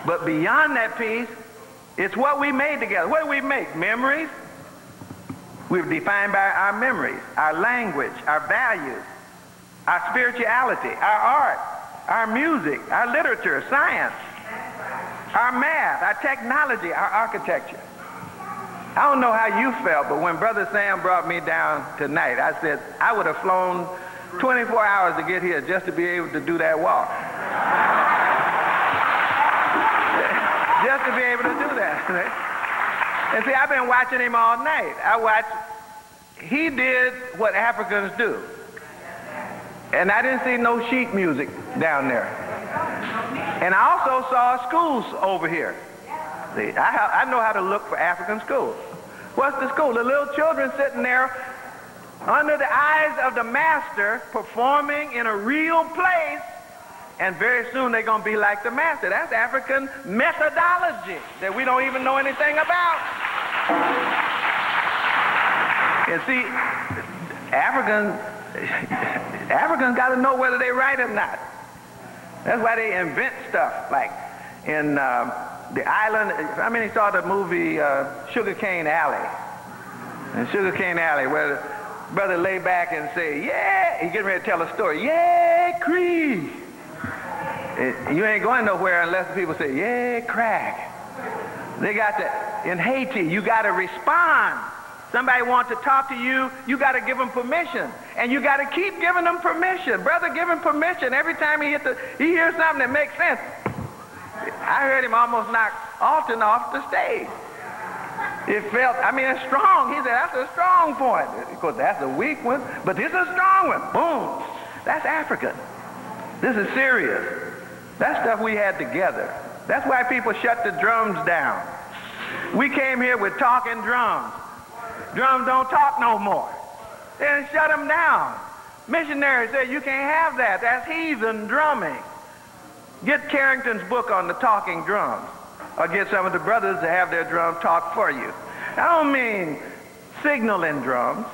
but beyond that peace, it's what we made together. What do we make? Memories? We're defined by our memories, our language, our values, our spirituality, our art, our music, our literature, science, our math, our technology, our architecture. I don't know how you felt, but when Brother Sam brought me down tonight, I said I would have flown 24 hours to get here just to be able to do that walk. just to be able to do that. and see, I've been watching him all night. I watched, he did what Africans do. And I didn't see no sheet music down there. And I also saw schools over here. See, I, I know how to look for African schools. What's the school? The little children sitting there under the eyes of the master performing in a real place and very soon they're going to be like the master. That's African methodology that we don't even know anything about. And see, Africans, Africans got to know whether they're right or not. That's why they invent stuff like in uh, the island, I mean, he saw the movie uh, Sugarcane Alley. In Sugarcane Alley, where brother lay back and say, yeah, he getting ready to tell a story. Yeah, Cree. Eh, you ain't going nowhere unless the people say, yeah, crack. They got to, in Haiti, you got to respond. Somebody wants to talk to you, you got to give them permission. And you got to keep giving them permission. Brother, give him permission. Every time he, hit the, he hears something that makes sense, I heard him almost knock Alton off the stage. It felt, I mean, it's strong. He said, that's a strong point. Of course, that's a weak one, but this is a strong one. Boom. That's African. This is serious. That's stuff we had together. That's why people shut the drums down. We came here with talking drums. Drums don't talk no more. Then shut them down. Missionaries said, you can't have that. That's heathen drumming. Get Carrington's book on the talking drums, or get some of the brothers to have their drum talk for you. I don't mean signaling drums.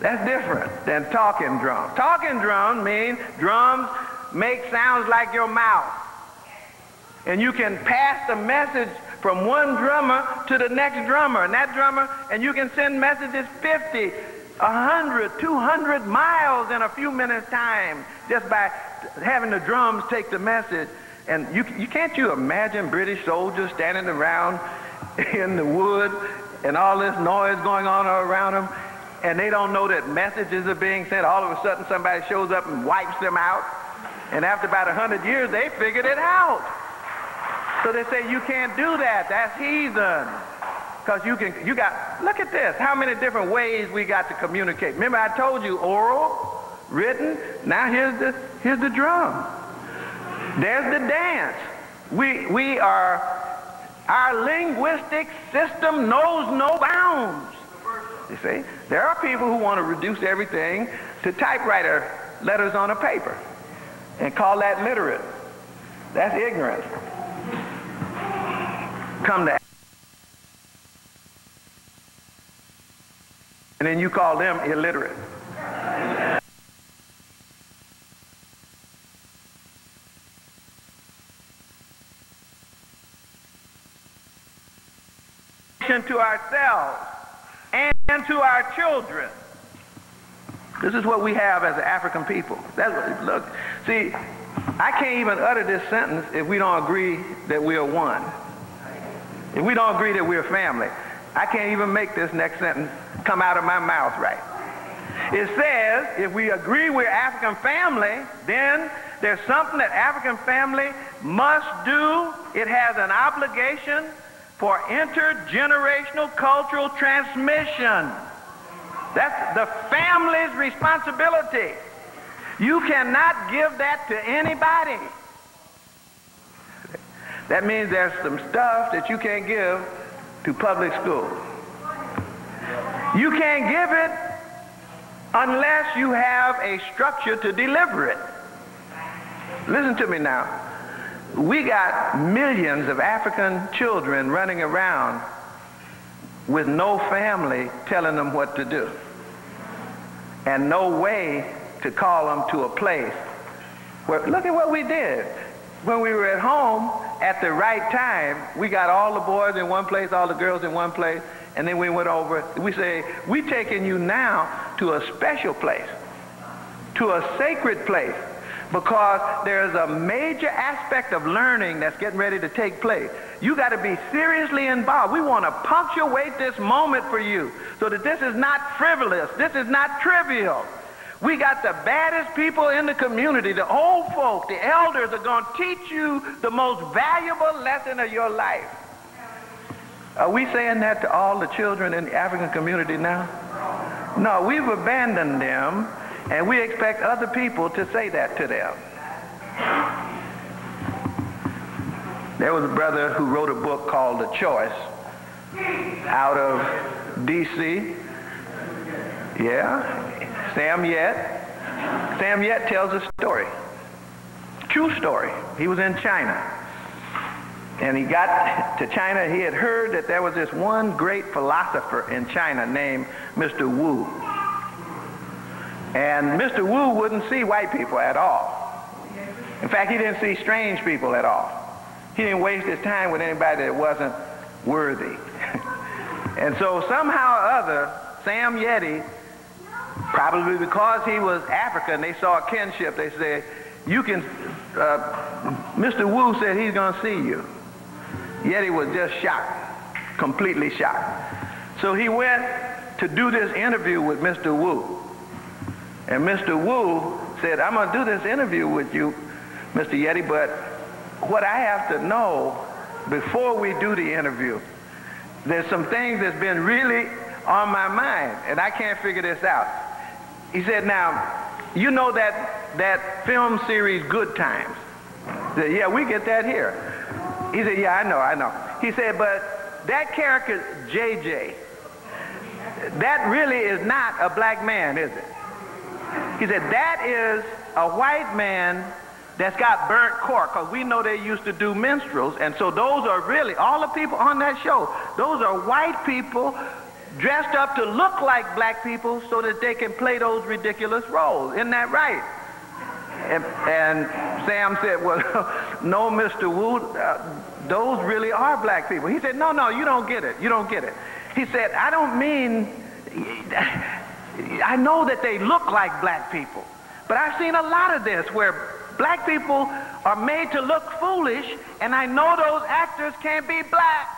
That's different than talking drums. Talking drums mean drums make sounds like your mouth. And you can pass the message from one drummer to the next drummer, and that drummer, and you can send messages 50, 100, 200 miles in a few minutes' time just by having the drums take the message. And you, you can't you imagine British soldiers standing around in the wood and all this noise going on around them, and they don't know that messages are being sent. All of a sudden, somebody shows up and wipes them out. And after about a hundred years, they figured it out. So they say you can't do that. That's heathen. Because you can, you got, look at this. How many different ways we got to communicate. Remember I told you oral, written. Now here's the, here's the drum. There's the dance. We, we are, our linguistic system knows no bounds. You see, there are people who want to reduce everything to typewriter letters on a paper and call that literate. That's ignorance. Come to and then you call them illiterate. To ourselves and to our children. This is what we have as African people. That's what, look, see, I can't even utter this sentence if we don't agree that we are one. If we don't agree that we're family. I can't even make this next sentence come out of my mouth right. It says if we agree we're African family, then there's something that African family must do. It has an obligation for intergenerational cultural transmission. That's the family's responsibility. You cannot give that to anybody. That means there's some stuff that you can't give to public school. You can't give it unless you have a structure to deliver it. Listen to me now. We got millions of African children running around with no family telling them what to do and no way to call them to a place where, look at what we did. When we were at home at the right time, we got all the boys in one place, all the girls in one place, and then we went over, we say, we taking you now to a special place, to a sacred place, because there's a major aspect of learning that's getting ready to take place. You got to be seriously involved. We want to punctuate this moment for you so that this is not frivolous. This is not trivial. We got the baddest people in the community, the old folk, the elders are going to teach you the most valuable lesson of your life. Are we saying that to all the children in the African community now? No, we've abandoned them and we expect other people to say that to them. There was a brother who wrote a book called The Choice out of D.C. Yeah, Sam Yette. Sam Yette tells a story. True story. He was in China. And he got to China. He had heard that there was this one great philosopher in China named Mr. Wu. And Mr. Wu wouldn't see white people at all. In fact, he didn't see strange people at all. He didn't waste his time with anybody that wasn't worthy. and so somehow or other, Sam Yette, probably because he was African, they saw a kinship. They said, you can, uh, Mr. Wu said he's going to see you. Yette was just shocked, completely shocked. So he went to do this interview with Mr. Wu. And Mr. Wu said, I'm going to do this interview with you, Mr. Yette, but what I have to know before we do the interview, there's some things that's been really on my mind, and I can't figure this out. He said, now, you know that, that film series Good Times? Said, yeah, we get that here. He said, yeah, I know, I know. He said, but that character, JJ, that really is not a black man, is it? He said, that is a white man that's got burnt cork, because we know they used to do minstrels, and so those are really, all the people on that show, those are white people dressed up to look like black people so that they can play those ridiculous roles. Isn't that right? And, and Sam said, well, no, Mr. Wu, uh, those really are black people. He said, no, no, you don't get it. You don't get it. He said, I don't mean I know that they look like black people, but I've seen a lot of this where black people are made to look foolish, and I know those actors can't be black.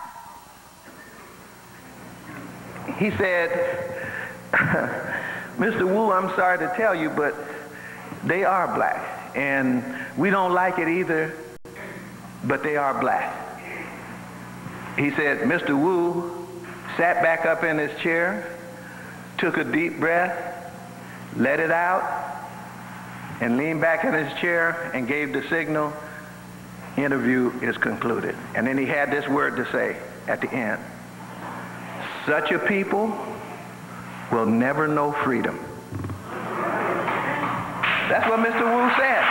He said, Mr. Wu, I'm sorry to tell you, but they are black, and we don't like it either, but they are black. He said, Mr. Wu sat back up in his chair, took a deep breath, let it out, and leaned back in his chair and gave the signal, interview is concluded. And then he had this word to say at the end. Such a people will never know freedom. That's what Mr. Wu said.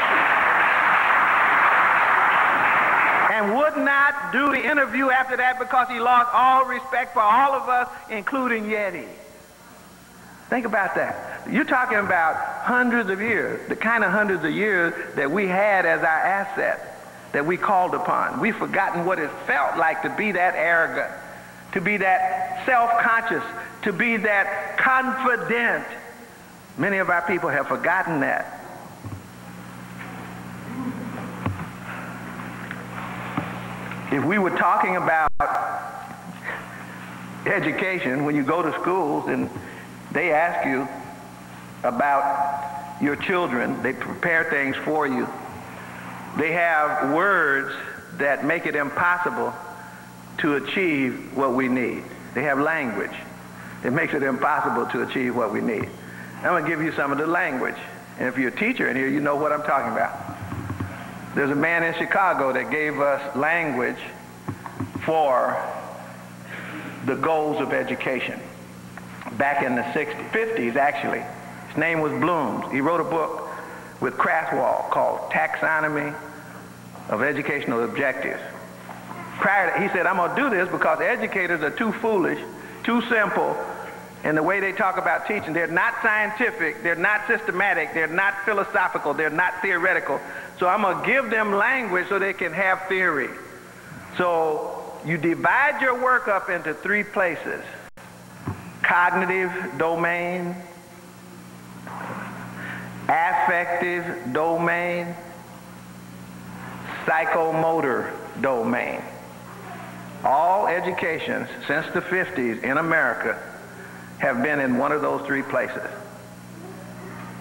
And would not do the interview after that because he lost all respect for all of us, including Yette. Think about that. You're talking about hundreds of years, the kind of hundreds of years that we had as our asset, that we called upon. We've forgotten what it felt like to be that arrogant, to be that self-conscious, to be that confident. Many of our people have forgotten that. If we were talking about education, when you go to schools and they ask you about your children, they prepare things for you. They have words that make it impossible to achieve what we need. They have language that makes it impossible to achieve what we need. I'm going to give you some of the language. And if you're a teacher in here, you know what I'm talking about. There's a man in Chicago that gave us language for the goals of education back in the 60s, 50s actually. His name was Blooms. He wrote a book with Krathwohl called Taxonomy of Educational Objectives. Prior to, he said, I'm going to do this because educators are too foolish, too simple in the way they talk about teaching. They're not scientific, they're not systematic, they're not philosophical, they're not theoretical. So I'm going to give them language so they can have theory. So you divide your work up into three places cognitive domain, affective domain, psychomotor domain. All educations since the 50s in America have been in one of those three places.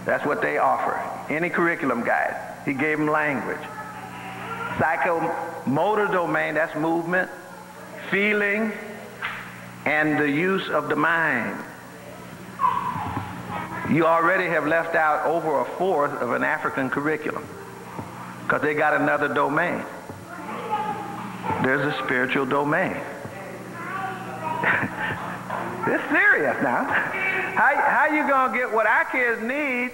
That's what they offer. Any curriculum guide. He gave them language. Psychomotor domain, that's movement feeling, and the use of the mind. You already have left out over a fourth of an African curriculum because they got another domain. There's a spiritual domain. it's serious now. How, how you going to get what our kids need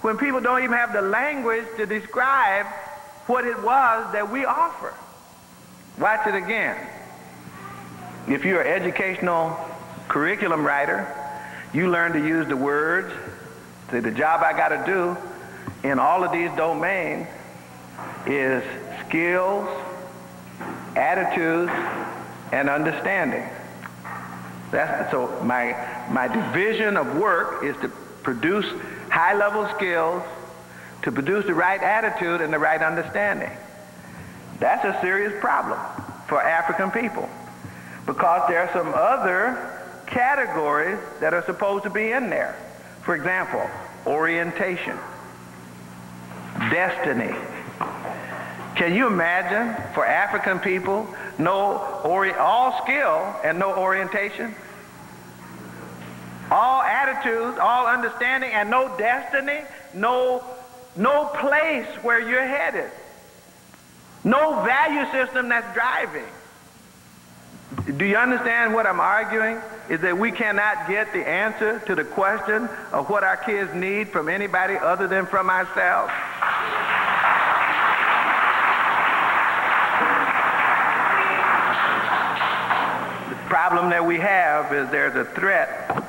when people don't even have the language to describe what it was that we offer? Watch it again. If you're an educational curriculum writer, you learn to use the words. Say, the job I got to do in all of these domains is skills, attitudes, and understanding. That's, so my, my division of work is to produce high-level skills, to produce the right attitude and the right understanding. That's a serious problem for African people because there are some other categories that are supposed to be in there. For example, orientation, destiny. Can you imagine for African people, no ori- all skill and no orientation? All attitudes, all understanding, and no destiny, no, no place where you're headed. No value system that's driving. Do you understand what I'm arguing? Is that we cannot get the answer to the question of what our kids need from anybody other than from ourselves. The problem that we have is there's a threat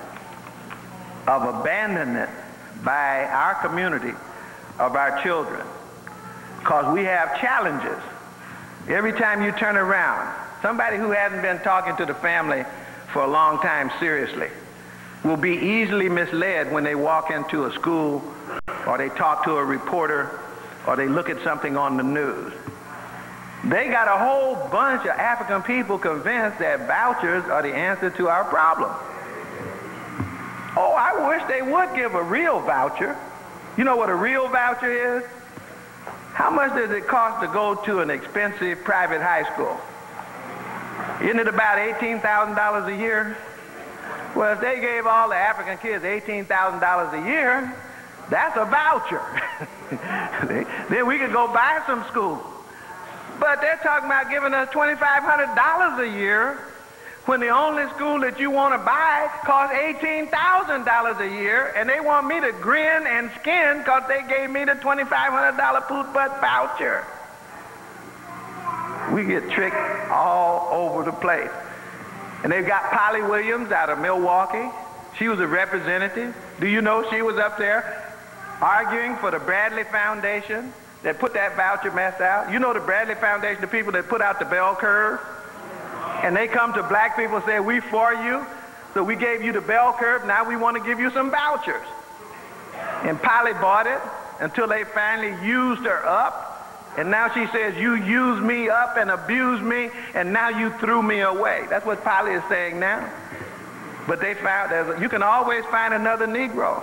of abandonment by our community of our children because we have challenges. Every time you turn around, Somebody who hasn't been talking to the family for a long time seriously will be easily misled when they walk into a school or they talk to a reporter or they look at something on the news. They got a whole bunch of African people convinced that vouchers are the answer to our problem. Oh, I wish they would give a real voucher. You know what a real voucher is? How much does it cost to go to an expensive private high school? Isn't it about $18,000 a year? Well, if they gave all the African kids $18,000 a year, that's a voucher. then we could go buy some school. But they're talking about giving us $2,500 a year when the only school that you want to buy costs $18,000 a year, and they want me to grin and skin because they gave me the $2,500 poot butt voucher we get tricked all over the place. And they've got Polly Williams out of Milwaukee. She was a representative. Do you know she was up there arguing for the Bradley Foundation that put that voucher mess out? You know the Bradley Foundation, the people that put out the bell curve? And they come to black people and say, we for you, so we gave you the bell curve, now we want to give you some vouchers. And Polly bought it until they finally used her up. And now she says, you used me up and abused me, and now you threw me away. That's what Polly is saying now. But they found, there's, you can always find another Negro.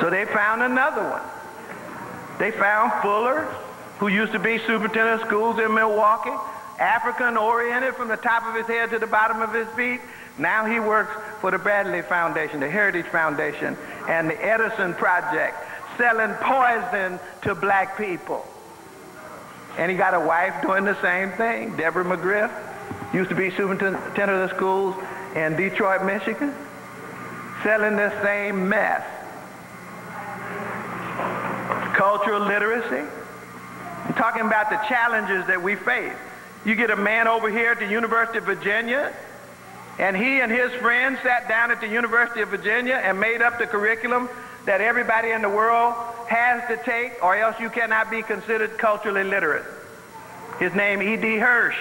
So they found another one. They found Fuller, who used to be superintendent of schools in Milwaukee, African oriented from the top of his head to the bottom of his feet. Now he works for the Bradley Foundation, the Heritage Foundation, and the Edison Project, selling poison to black people. And he got a wife doing the same thing, Deborah McGriff, used to be superintendent of the schools in Detroit, Michigan, selling the same mess. Cultural literacy. I'm talking about the challenges that we face. You get a man over here at the University of Virginia, and he and his friends sat down at the University of Virginia and made up the curriculum that everybody in the world has to take, or else you cannot be considered culturally literate. His name E.D. Hirsch.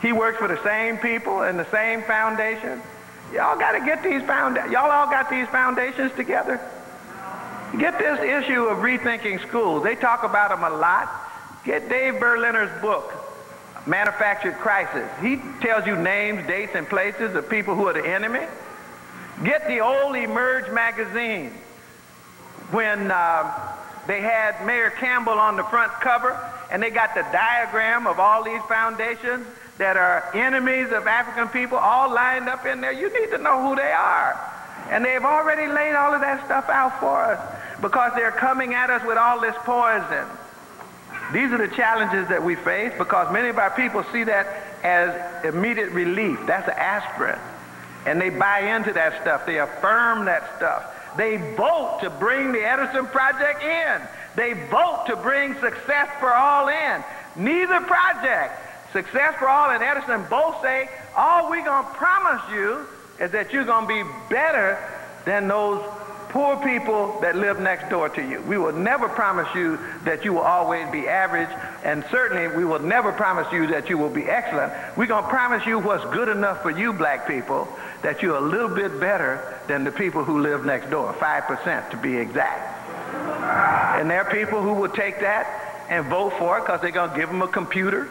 He works for the same people and the same foundation. Y'all got to get these foundations. Y'all all got these foundations together. Get this issue of rethinking schools. They talk about them a lot. Get Dave Berliner's book, Manufactured Crisis. He tells you names, dates, and places of people who are the enemy. Get the old Emerge magazine when uh, they had Mayor Campbell on the front cover and they got the diagram of all these foundations that are enemies of African people all lined up in there. You need to know who they are. And they've already laid all of that stuff out for us because they're coming at us with all this poison. These are the challenges that we face because many of our people see that as immediate relief. That's an aspirin. And they buy into that stuff. They affirm that stuff. They vote to bring the Edison Project in. They vote to bring Success for All in. Neither project, Success for All and Edison, both say, all we're going to promise you is that you're going to be better than those poor people that live next door to you. We will never promise you that you will always be average, and certainly we will never promise you that you will be excellent. We're going to promise you what's good enough for you, black people, that you're a little bit better than the people who live next door, 5% to be exact. And there are people who will take that and vote for it because they're going to give them a computer.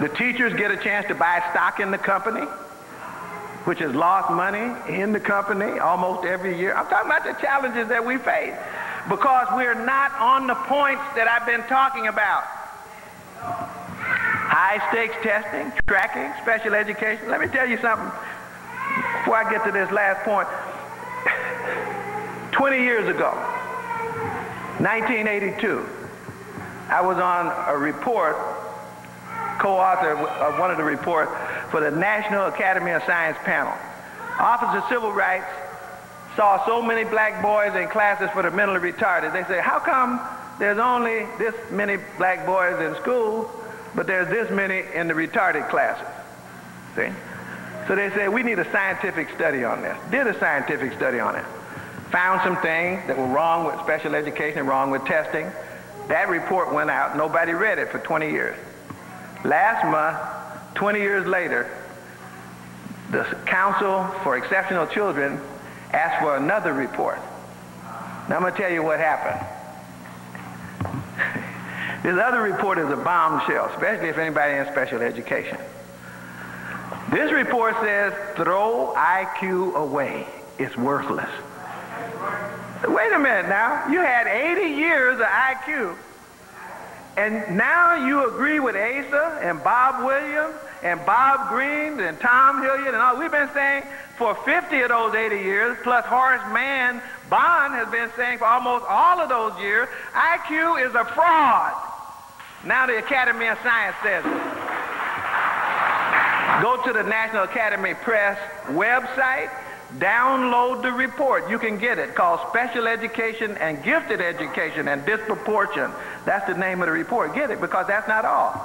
The teachers get a chance to buy stock in the company which has lost money in the company almost every year. I'm talking about the challenges that we face because we're not on the points that I've been talking about. High stakes testing, tracking, special education. Let me tell you something before I get to this last point. 20 years ago, 1982, I was on a report, co-author of one of the reports for the National Academy of Science panel. Office of Civil Rights saw so many black boys in classes for the mentally retarded. They said, how come there's only this many black boys in school, but there's this many in the retarded classes? See? So they said, we need a scientific study on this. Did a scientific study on it. Found some things that were wrong with special education, wrong with testing. That report went out. Nobody read it for 20 years. Last month, 20 years later, the Council for Exceptional Children asked for another report. Now I'm going to tell you what happened. This other report is a bombshell, especially if anybody in special education. This report says throw IQ away. It's worthless. Wait a minute now. You had 80 years of IQ and now you agree with Asa and Bob Williams and Bob Green and Tom Hilliard and all. We've been saying for 50 of those 80 years, plus Horace Mann Bond has been saying for almost all of those years, IQ is a fraud. Now the Academy of Science says it. Go to the National Academy Press website Download the report. You can get it called Special Education and Gifted Education and Disproportion. That's the name of the report. Get it because that's not all.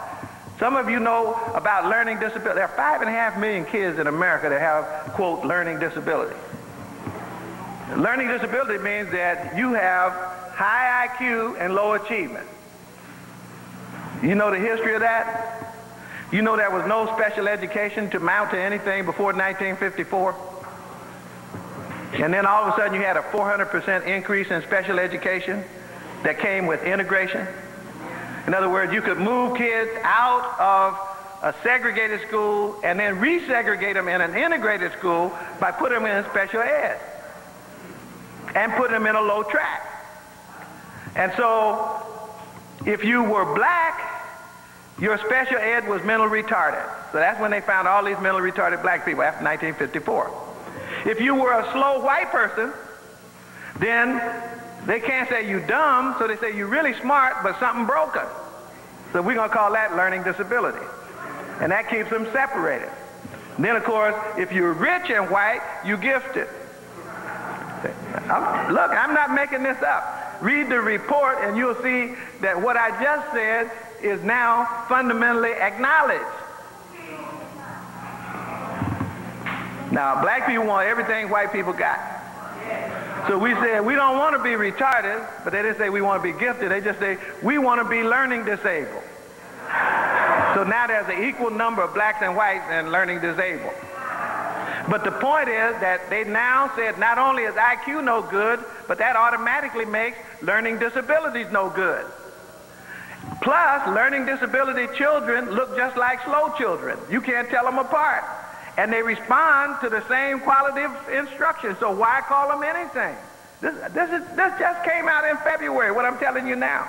Some of you know about learning disability. There are five and a half million kids in America that have, quote, learning disability. Learning disability means that you have high IQ and low achievement. You know the history of that? You know there was no special education to mount to anything before 1954? And then all of a sudden you had a 400% increase in special education that came with integration. In other words, you could move kids out of a segregated school and then resegregate them in an integrated school by putting them in special ed and putting them in a low track. And so if you were black, your special ed was mentally retarded. So that's when they found all these mentally retarded black people after 1954. If you were a slow white person, then they can't say you dumb, so they say you're really smart, but something broken. So we're going to call that learning disability. And that keeps them separated. And then, of course, if you're rich and white, you gifted. I'm, look, I'm not making this up. Read the report and you'll see that what I just said is now fundamentally acknowledged. Now, black people want everything white people got. So we said we don't want to be retarded, but they didn't say we want to be gifted. They just say we want to be learning disabled. So now there's an equal number of blacks and whites and learning disabled. But the point is that they now said not only is IQ no good, but that automatically makes learning disabilities no good. Plus, learning disability children look just like slow children. You can't tell them apart. And they respond to the same quality of instruction. So why call them anything? This, this, is, this just came out in February, what I'm telling you now.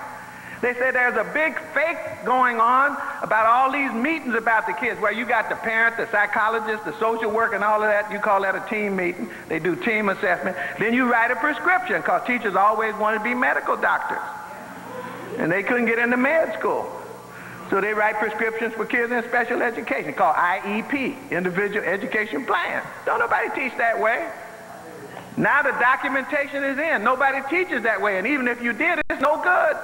They say there's a big fake going on about all these meetings about the kids, where you got the parent, the psychologist, the social worker, and all of that. You call that a team meeting. They do team assessment. Then you write a prescription, because teachers always want to be medical doctors. And they couldn't get into med school. So they write prescriptions for kids in special education called IEP, Individual Education Plan. Don't nobody teach that way. Now the documentation is in. Nobody teaches that way. And even if you did, it's no good.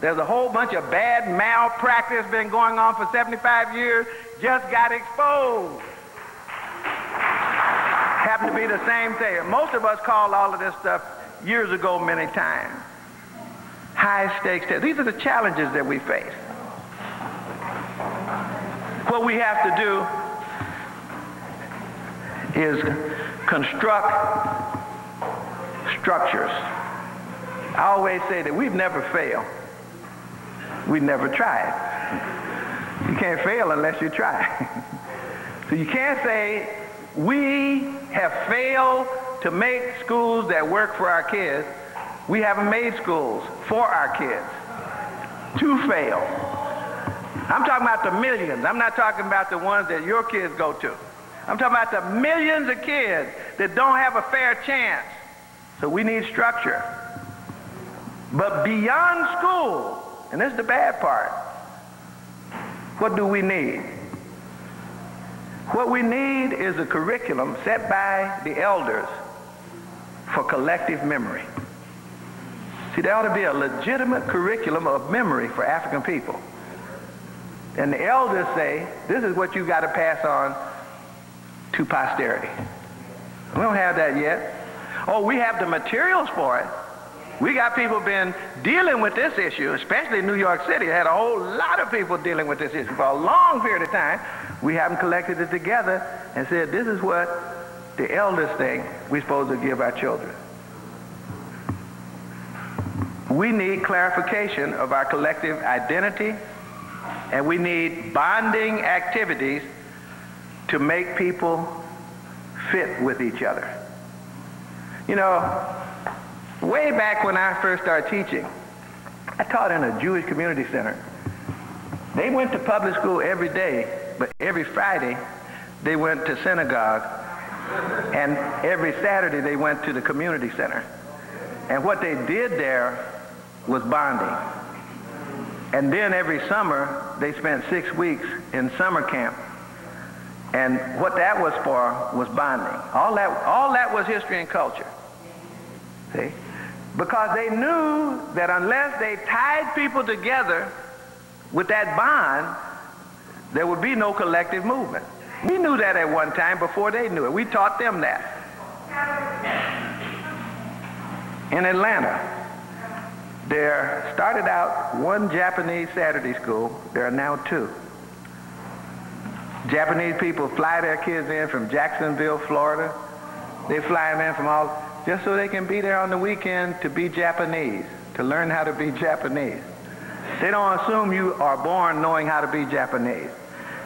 There's a whole bunch of bad malpractice been going on for 75 years, just got exposed. Happened to be the same thing. Most of us called all of this stuff years ago many times. High stakes tests. These are the challenges that we face. What we have to do is construct structures. I always say that we've never failed. We never tried. You can't fail unless you try. so you can't say we have failed to make schools that work for our kids. We haven't made schools for our kids to fail. I'm talking about the millions. I'm not talking about the ones that your kids go to. I'm talking about the millions of kids that don't have a fair chance. So we need structure. But beyond school, and this is the bad part. What do we need? What we need is a curriculum set by the elders for collective memory. See, there ought to be a legitimate curriculum of memory for African people. And the elders say, this is what you got to pass on to posterity. We don't have that yet. Oh, we have the materials for it, we got people been dealing with this issue, especially in New York City. Had a whole lot of people dealing with this issue for a long period of time. We haven't collected it together and said, this is what the elders thing we're supposed to give our children. We need clarification of our collective identity, and we need bonding activities to make people fit with each other. You know, Way back when I first started teaching, I taught in a Jewish community center. They went to public school every day, but every Friday they went to synagogue, and every Saturday they went to the community center. And what they did there was bonding. And then every summer they spent six weeks in summer camp. And what that was for was bonding. All that, all that was history and culture. See? because they knew that unless they tied people together with that bond, there would be no collective movement. We knew that at one time before they knew it. We taught them that. In Atlanta, there started out one Japanese Saturday school. There are now two. Japanese people fly their kids in from Jacksonville, Florida. They fly them in from all, just so they can be there on the weekend to be Japanese, to learn how to be Japanese. They don't assume you are born knowing how to be Japanese.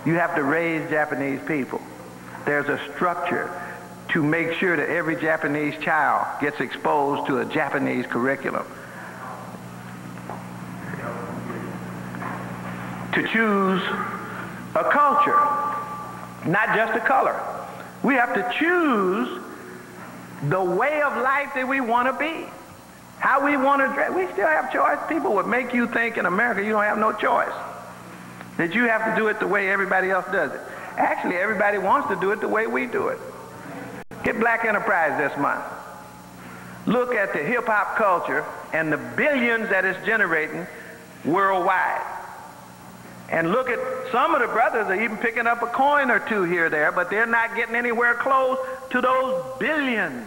You have to raise Japanese people. There's a structure to make sure that every Japanese child gets exposed to a Japanese curriculum. To choose a culture, not just a color. We have to choose the way of life that we want to be. How we want to dress. We still have choice. People would make you think in America you don't have no choice. That you have to do it the way everybody else does it. Actually, everybody wants to do it the way we do it. Get Black Enterprise this month. Look at the hip hop culture and the billions that it's generating worldwide. And look at some of the brothers are even picking up a coin or two here or there, but they're not getting anywhere close to those billions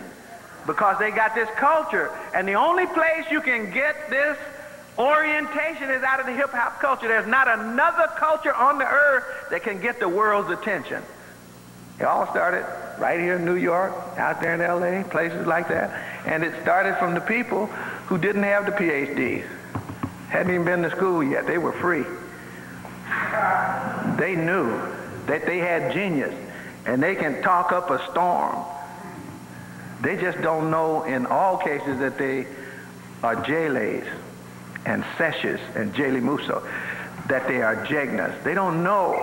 because they got this culture. And the only place you can get this orientation is out of the hip hop culture. There's not another culture on the earth that can get the world's attention. It all started right here in New York, out there in LA, places like that. And it started from the people who didn't have the PhDs, hadn't even been to school yet. They were free. They knew that they had genius and they can talk up a storm. They just don't know in all cases that they are Jaylays and Seshes and Musso, that they are Jegnas. They don't know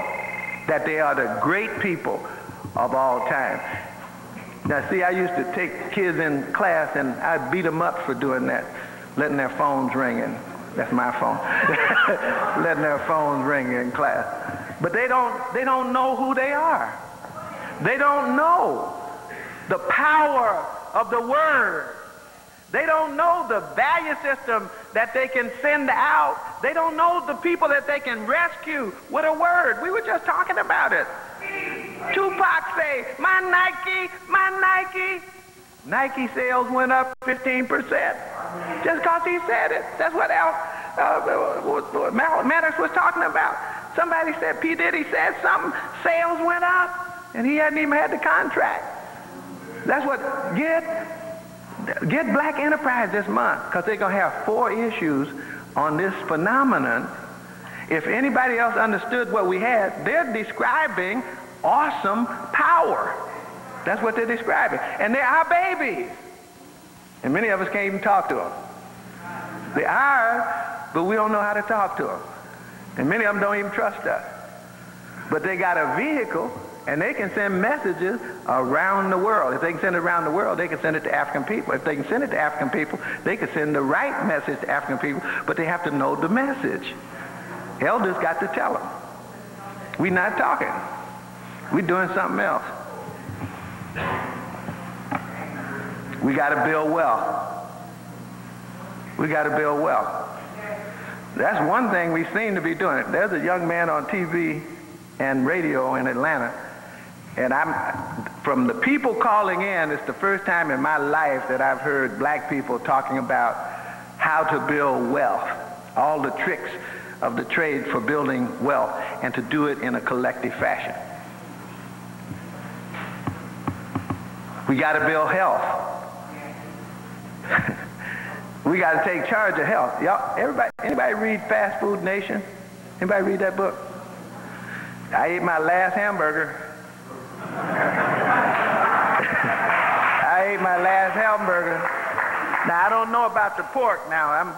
that they are the great people of all time. Now, see, I used to take kids in class and I'd beat them up for doing that, letting their phones ring, and that's my phone, letting their phones ring in class. But they don't, they don't know who they are. They don't know the power of the Word. They don't know the value system that they can send out. They don't know the people that they can rescue with a word. We were just talking about it. Tupac say, my Nike, my Nike. Nike sales went up 15% just because he said it. That's what Al, uh, Maddox was talking about. Somebody said, P. Diddy said something, sales went up, and he hadn't even had the contract. That's what, get, get Black Enterprise this month, because they're going to have four issues on this phenomenon. If anybody else understood what we had, they're describing awesome power. That's what they're describing. And they're our babies. And many of us can't even talk to them. They are, but we don't know how to talk to them. And many of them don't even trust us. But they got a vehicle and they can send messages around the world. If they can send it around the world, they can send it to African people. If they can send it to African people, they can send the right message to African people, but they have to know the message. Elders got to tell them. We're not talking. We're doing something else. We got to build wealth. We got to build wealth. That's one thing we seem to be doing. There's a young man on TV and radio in Atlanta, and I'm from the people calling in. It's the first time in my life that I've heard black people talking about how to build wealth, all the tricks of the trade for building wealth, and to do it in a collective fashion. We got to build health. we got to take charge of health. Y'all, everybody, anybody read Fast Food Nation? Anybody read that book? I ate my last hamburger. I ate my last hamburger. Now I don't know about the pork. Now I'm,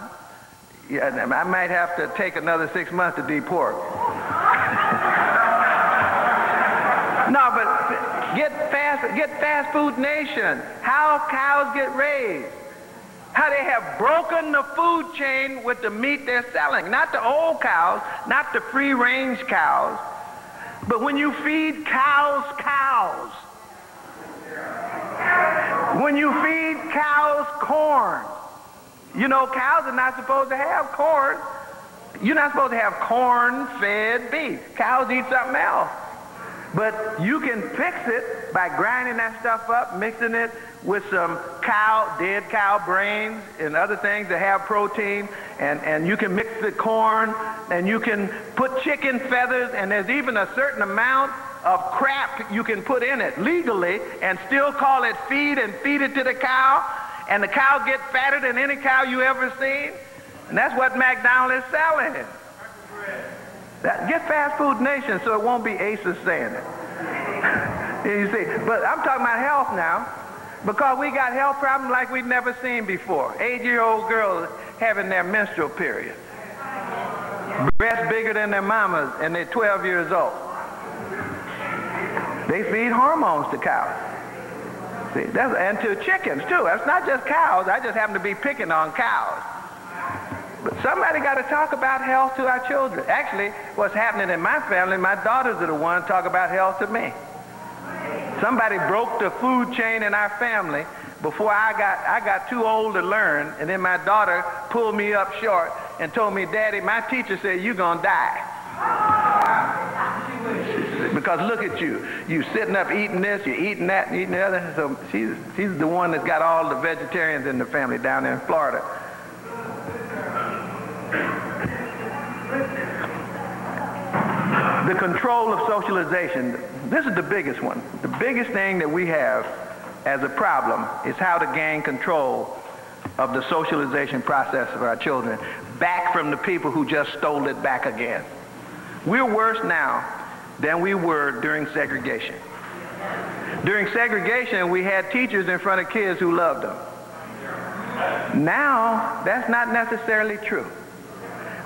yeah, I might have to take another six months to de-pork. no, but Get fast, get fast food nation. How cows get raised. How they have broken the food chain with the meat they're selling. Not the old cows, not the free range cows, but when you feed cows cows. When you feed cows corn. You know, cows are not supposed to have corn. You're not supposed to have corn fed beef. Cows eat something else. But you can fix it by grinding that stuff up, mixing it with some cow, dead cow brains and other things that have protein. And, and you can mix the corn and you can put chicken feathers and there's even a certain amount of crap you can put in it legally and still call it feed and feed it to the cow, and the cow get fatter than any cow you ever seen. And that's what McDonald's is selling. That, get Fast Food Nation so it won't be Asa's saying it. you see, but I'm talking about health now because we got health problems like we've never seen before. Eight-year-old girls having their menstrual period. Breasts bigger than their mamas and they're 12 years old. They feed hormones to cows. See, that's, and to chickens too. That's not just cows. I just happen to be picking on cows. But somebody got to talk about health to our children. Actually, what's happening in my family, my daughters are the ones talk about health to me. Somebody broke the food chain in our family before I got I got too old to learn, and then my daughter pulled me up short and told me, Daddy, my teacher said you're gonna die. Because look at you. You sitting up eating this, you're eating that, and eating the other. So she's she's the one that's got all the vegetarians in the family down there in Florida. The control of socialization. This is the biggest one. The biggest thing that we have as a problem is how to gain control of the socialization process of our children back from the people who just stole it back again. We're worse now than we were during segregation. During segregation, we had teachers in front of kids who loved them. Now, that's not necessarily true.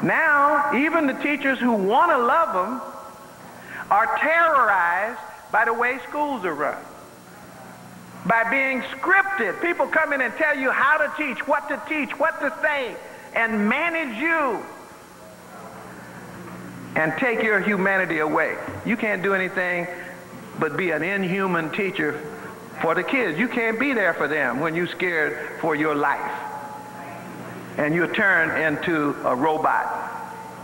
Now, even the teachers who want to love them are terrorized by the way schools are run. By being scripted. People come in and tell you how to teach, what to teach, what to say, and manage you and take your humanity away. You can't do anything but be an inhuman teacher for the kids. You can't be there for them when you're scared for your life. And you turn into a robot.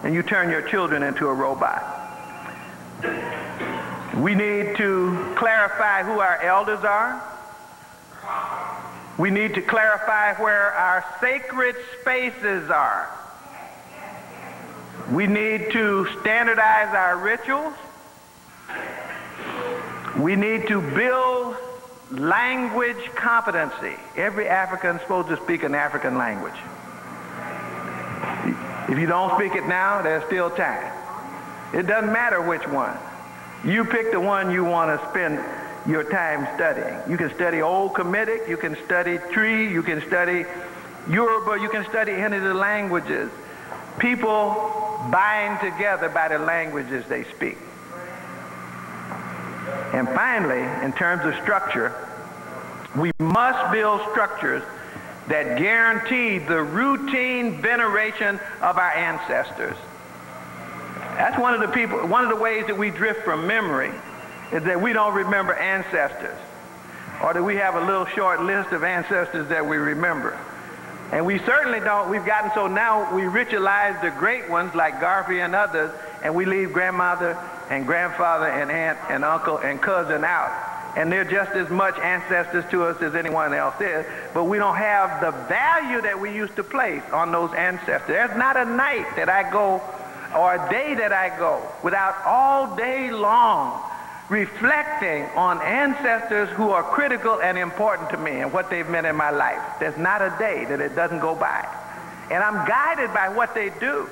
And you turn your children into a robot. We need to clarify who our elders are. We need to clarify where our sacred spaces are. We need to standardize our rituals. We need to build language competency. Every African is supposed to speak an African language. If you don't speak it now, there's still time. It doesn't matter which one. You pick the one you want to spend your time studying. You can study Old Kemetic, you can study Twi, you can study Yoruba, you can study any of the languages. People bind together by the languages they speak. And finally, in terms of structure, we must build structures that guaranteed the routine veneration of our ancestors. That's one of the people, one of the ways that we drift from memory is that we don't remember ancestors or that we have a little short list of ancestors that we remember. And we certainly don't, we've gotten so now we ritualize the great ones like Garvey and others, and we leave grandmother and grandfather and aunt and uncle and cousin out. And they're just as much ancestors to us as anyone else is, but we don't have the value that we used to place on those ancestors. There's not a night that I go or a day that I go without all day long reflecting on ancestors who are critical and important to me and what they've meant in my life. There's not a day that it doesn't go by. And I'm guided by what they do.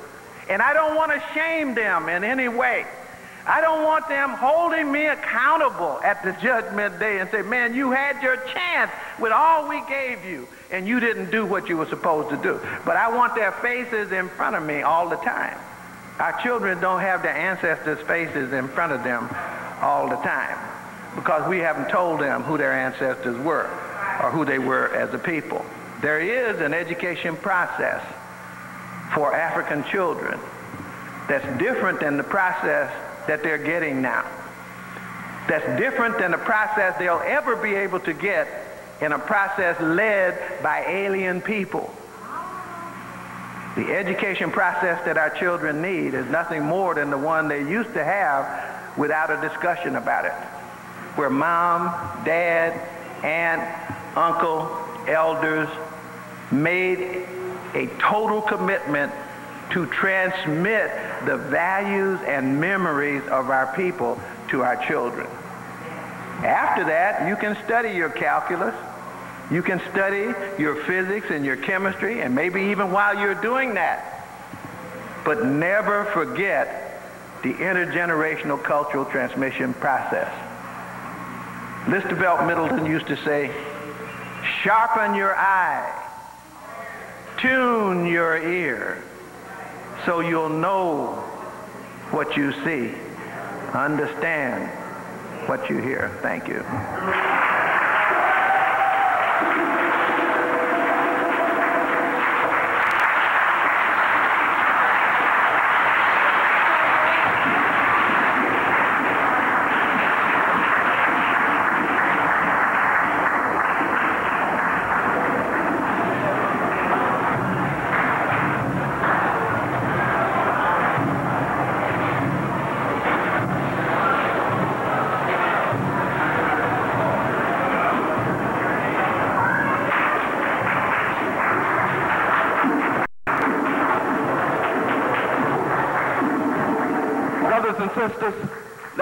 And I don't want to shame them in any way. I don't want them holding me accountable at the judgment day and say, man, you had your chance with all we gave you and you didn't do what you were supposed to do. But I want their faces in front of me all the time. Our children don't have their ancestors' faces in front of them all the time because we haven't told them who their ancestors were or who they were as a people. There is an education process for African children that's different than the process that they're getting now. That's different than the process they'll ever be able to get in a process led by alien people. The education process that our children need is nothing more than the one they used to have without a discussion about it, where mom, dad, aunt, uncle, elders made a total commitment to transmit the values and memories of our people to our children. After that, you can study your calculus, you can study your physics and your chemistry, and maybe even while you're doing that. But never forget the intergenerational cultural transmission process. Listervelt Middleton used to say, sharpen your eye, tune your ear, so you'll know what you see, understand what you hear. Thank you.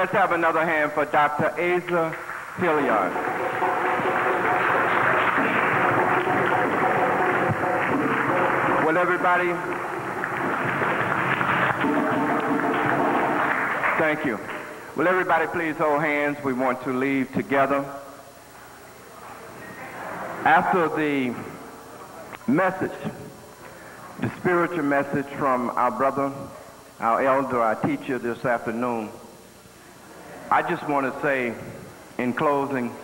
Let's have another hand for Dr. Asa Hilliard. Well, everybody? Thank you. Will everybody please hold hands? We want to leave together. After the message, the spiritual message from our brother, our elder, our teacher this afternoon, I just want to say in closing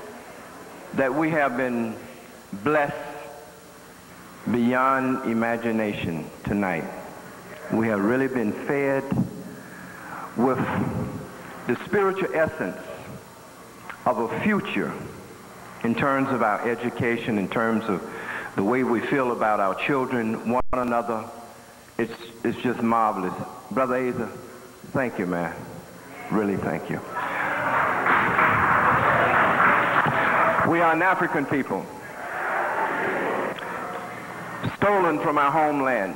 that we have been blessed beyond imagination tonight. We have really been fed with the spiritual essence of a future in terms of our education, in terms of the way we feel about our children, one another. It's, it's just marvelous. Brother Asa, thank you, man. Really thank you. We are an African people, stolen from our homeland,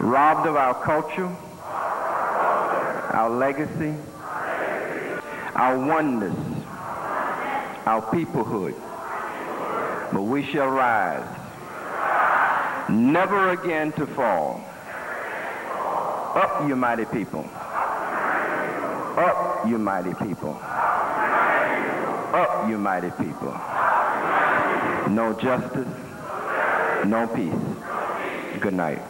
robbed of our culture, our legacy, our oneness, our peoplehood. But we shall rise, never again to fall. Up, you mighty people. Up, you mighty people. Up, you mighty people. No justice, no peace. Good night.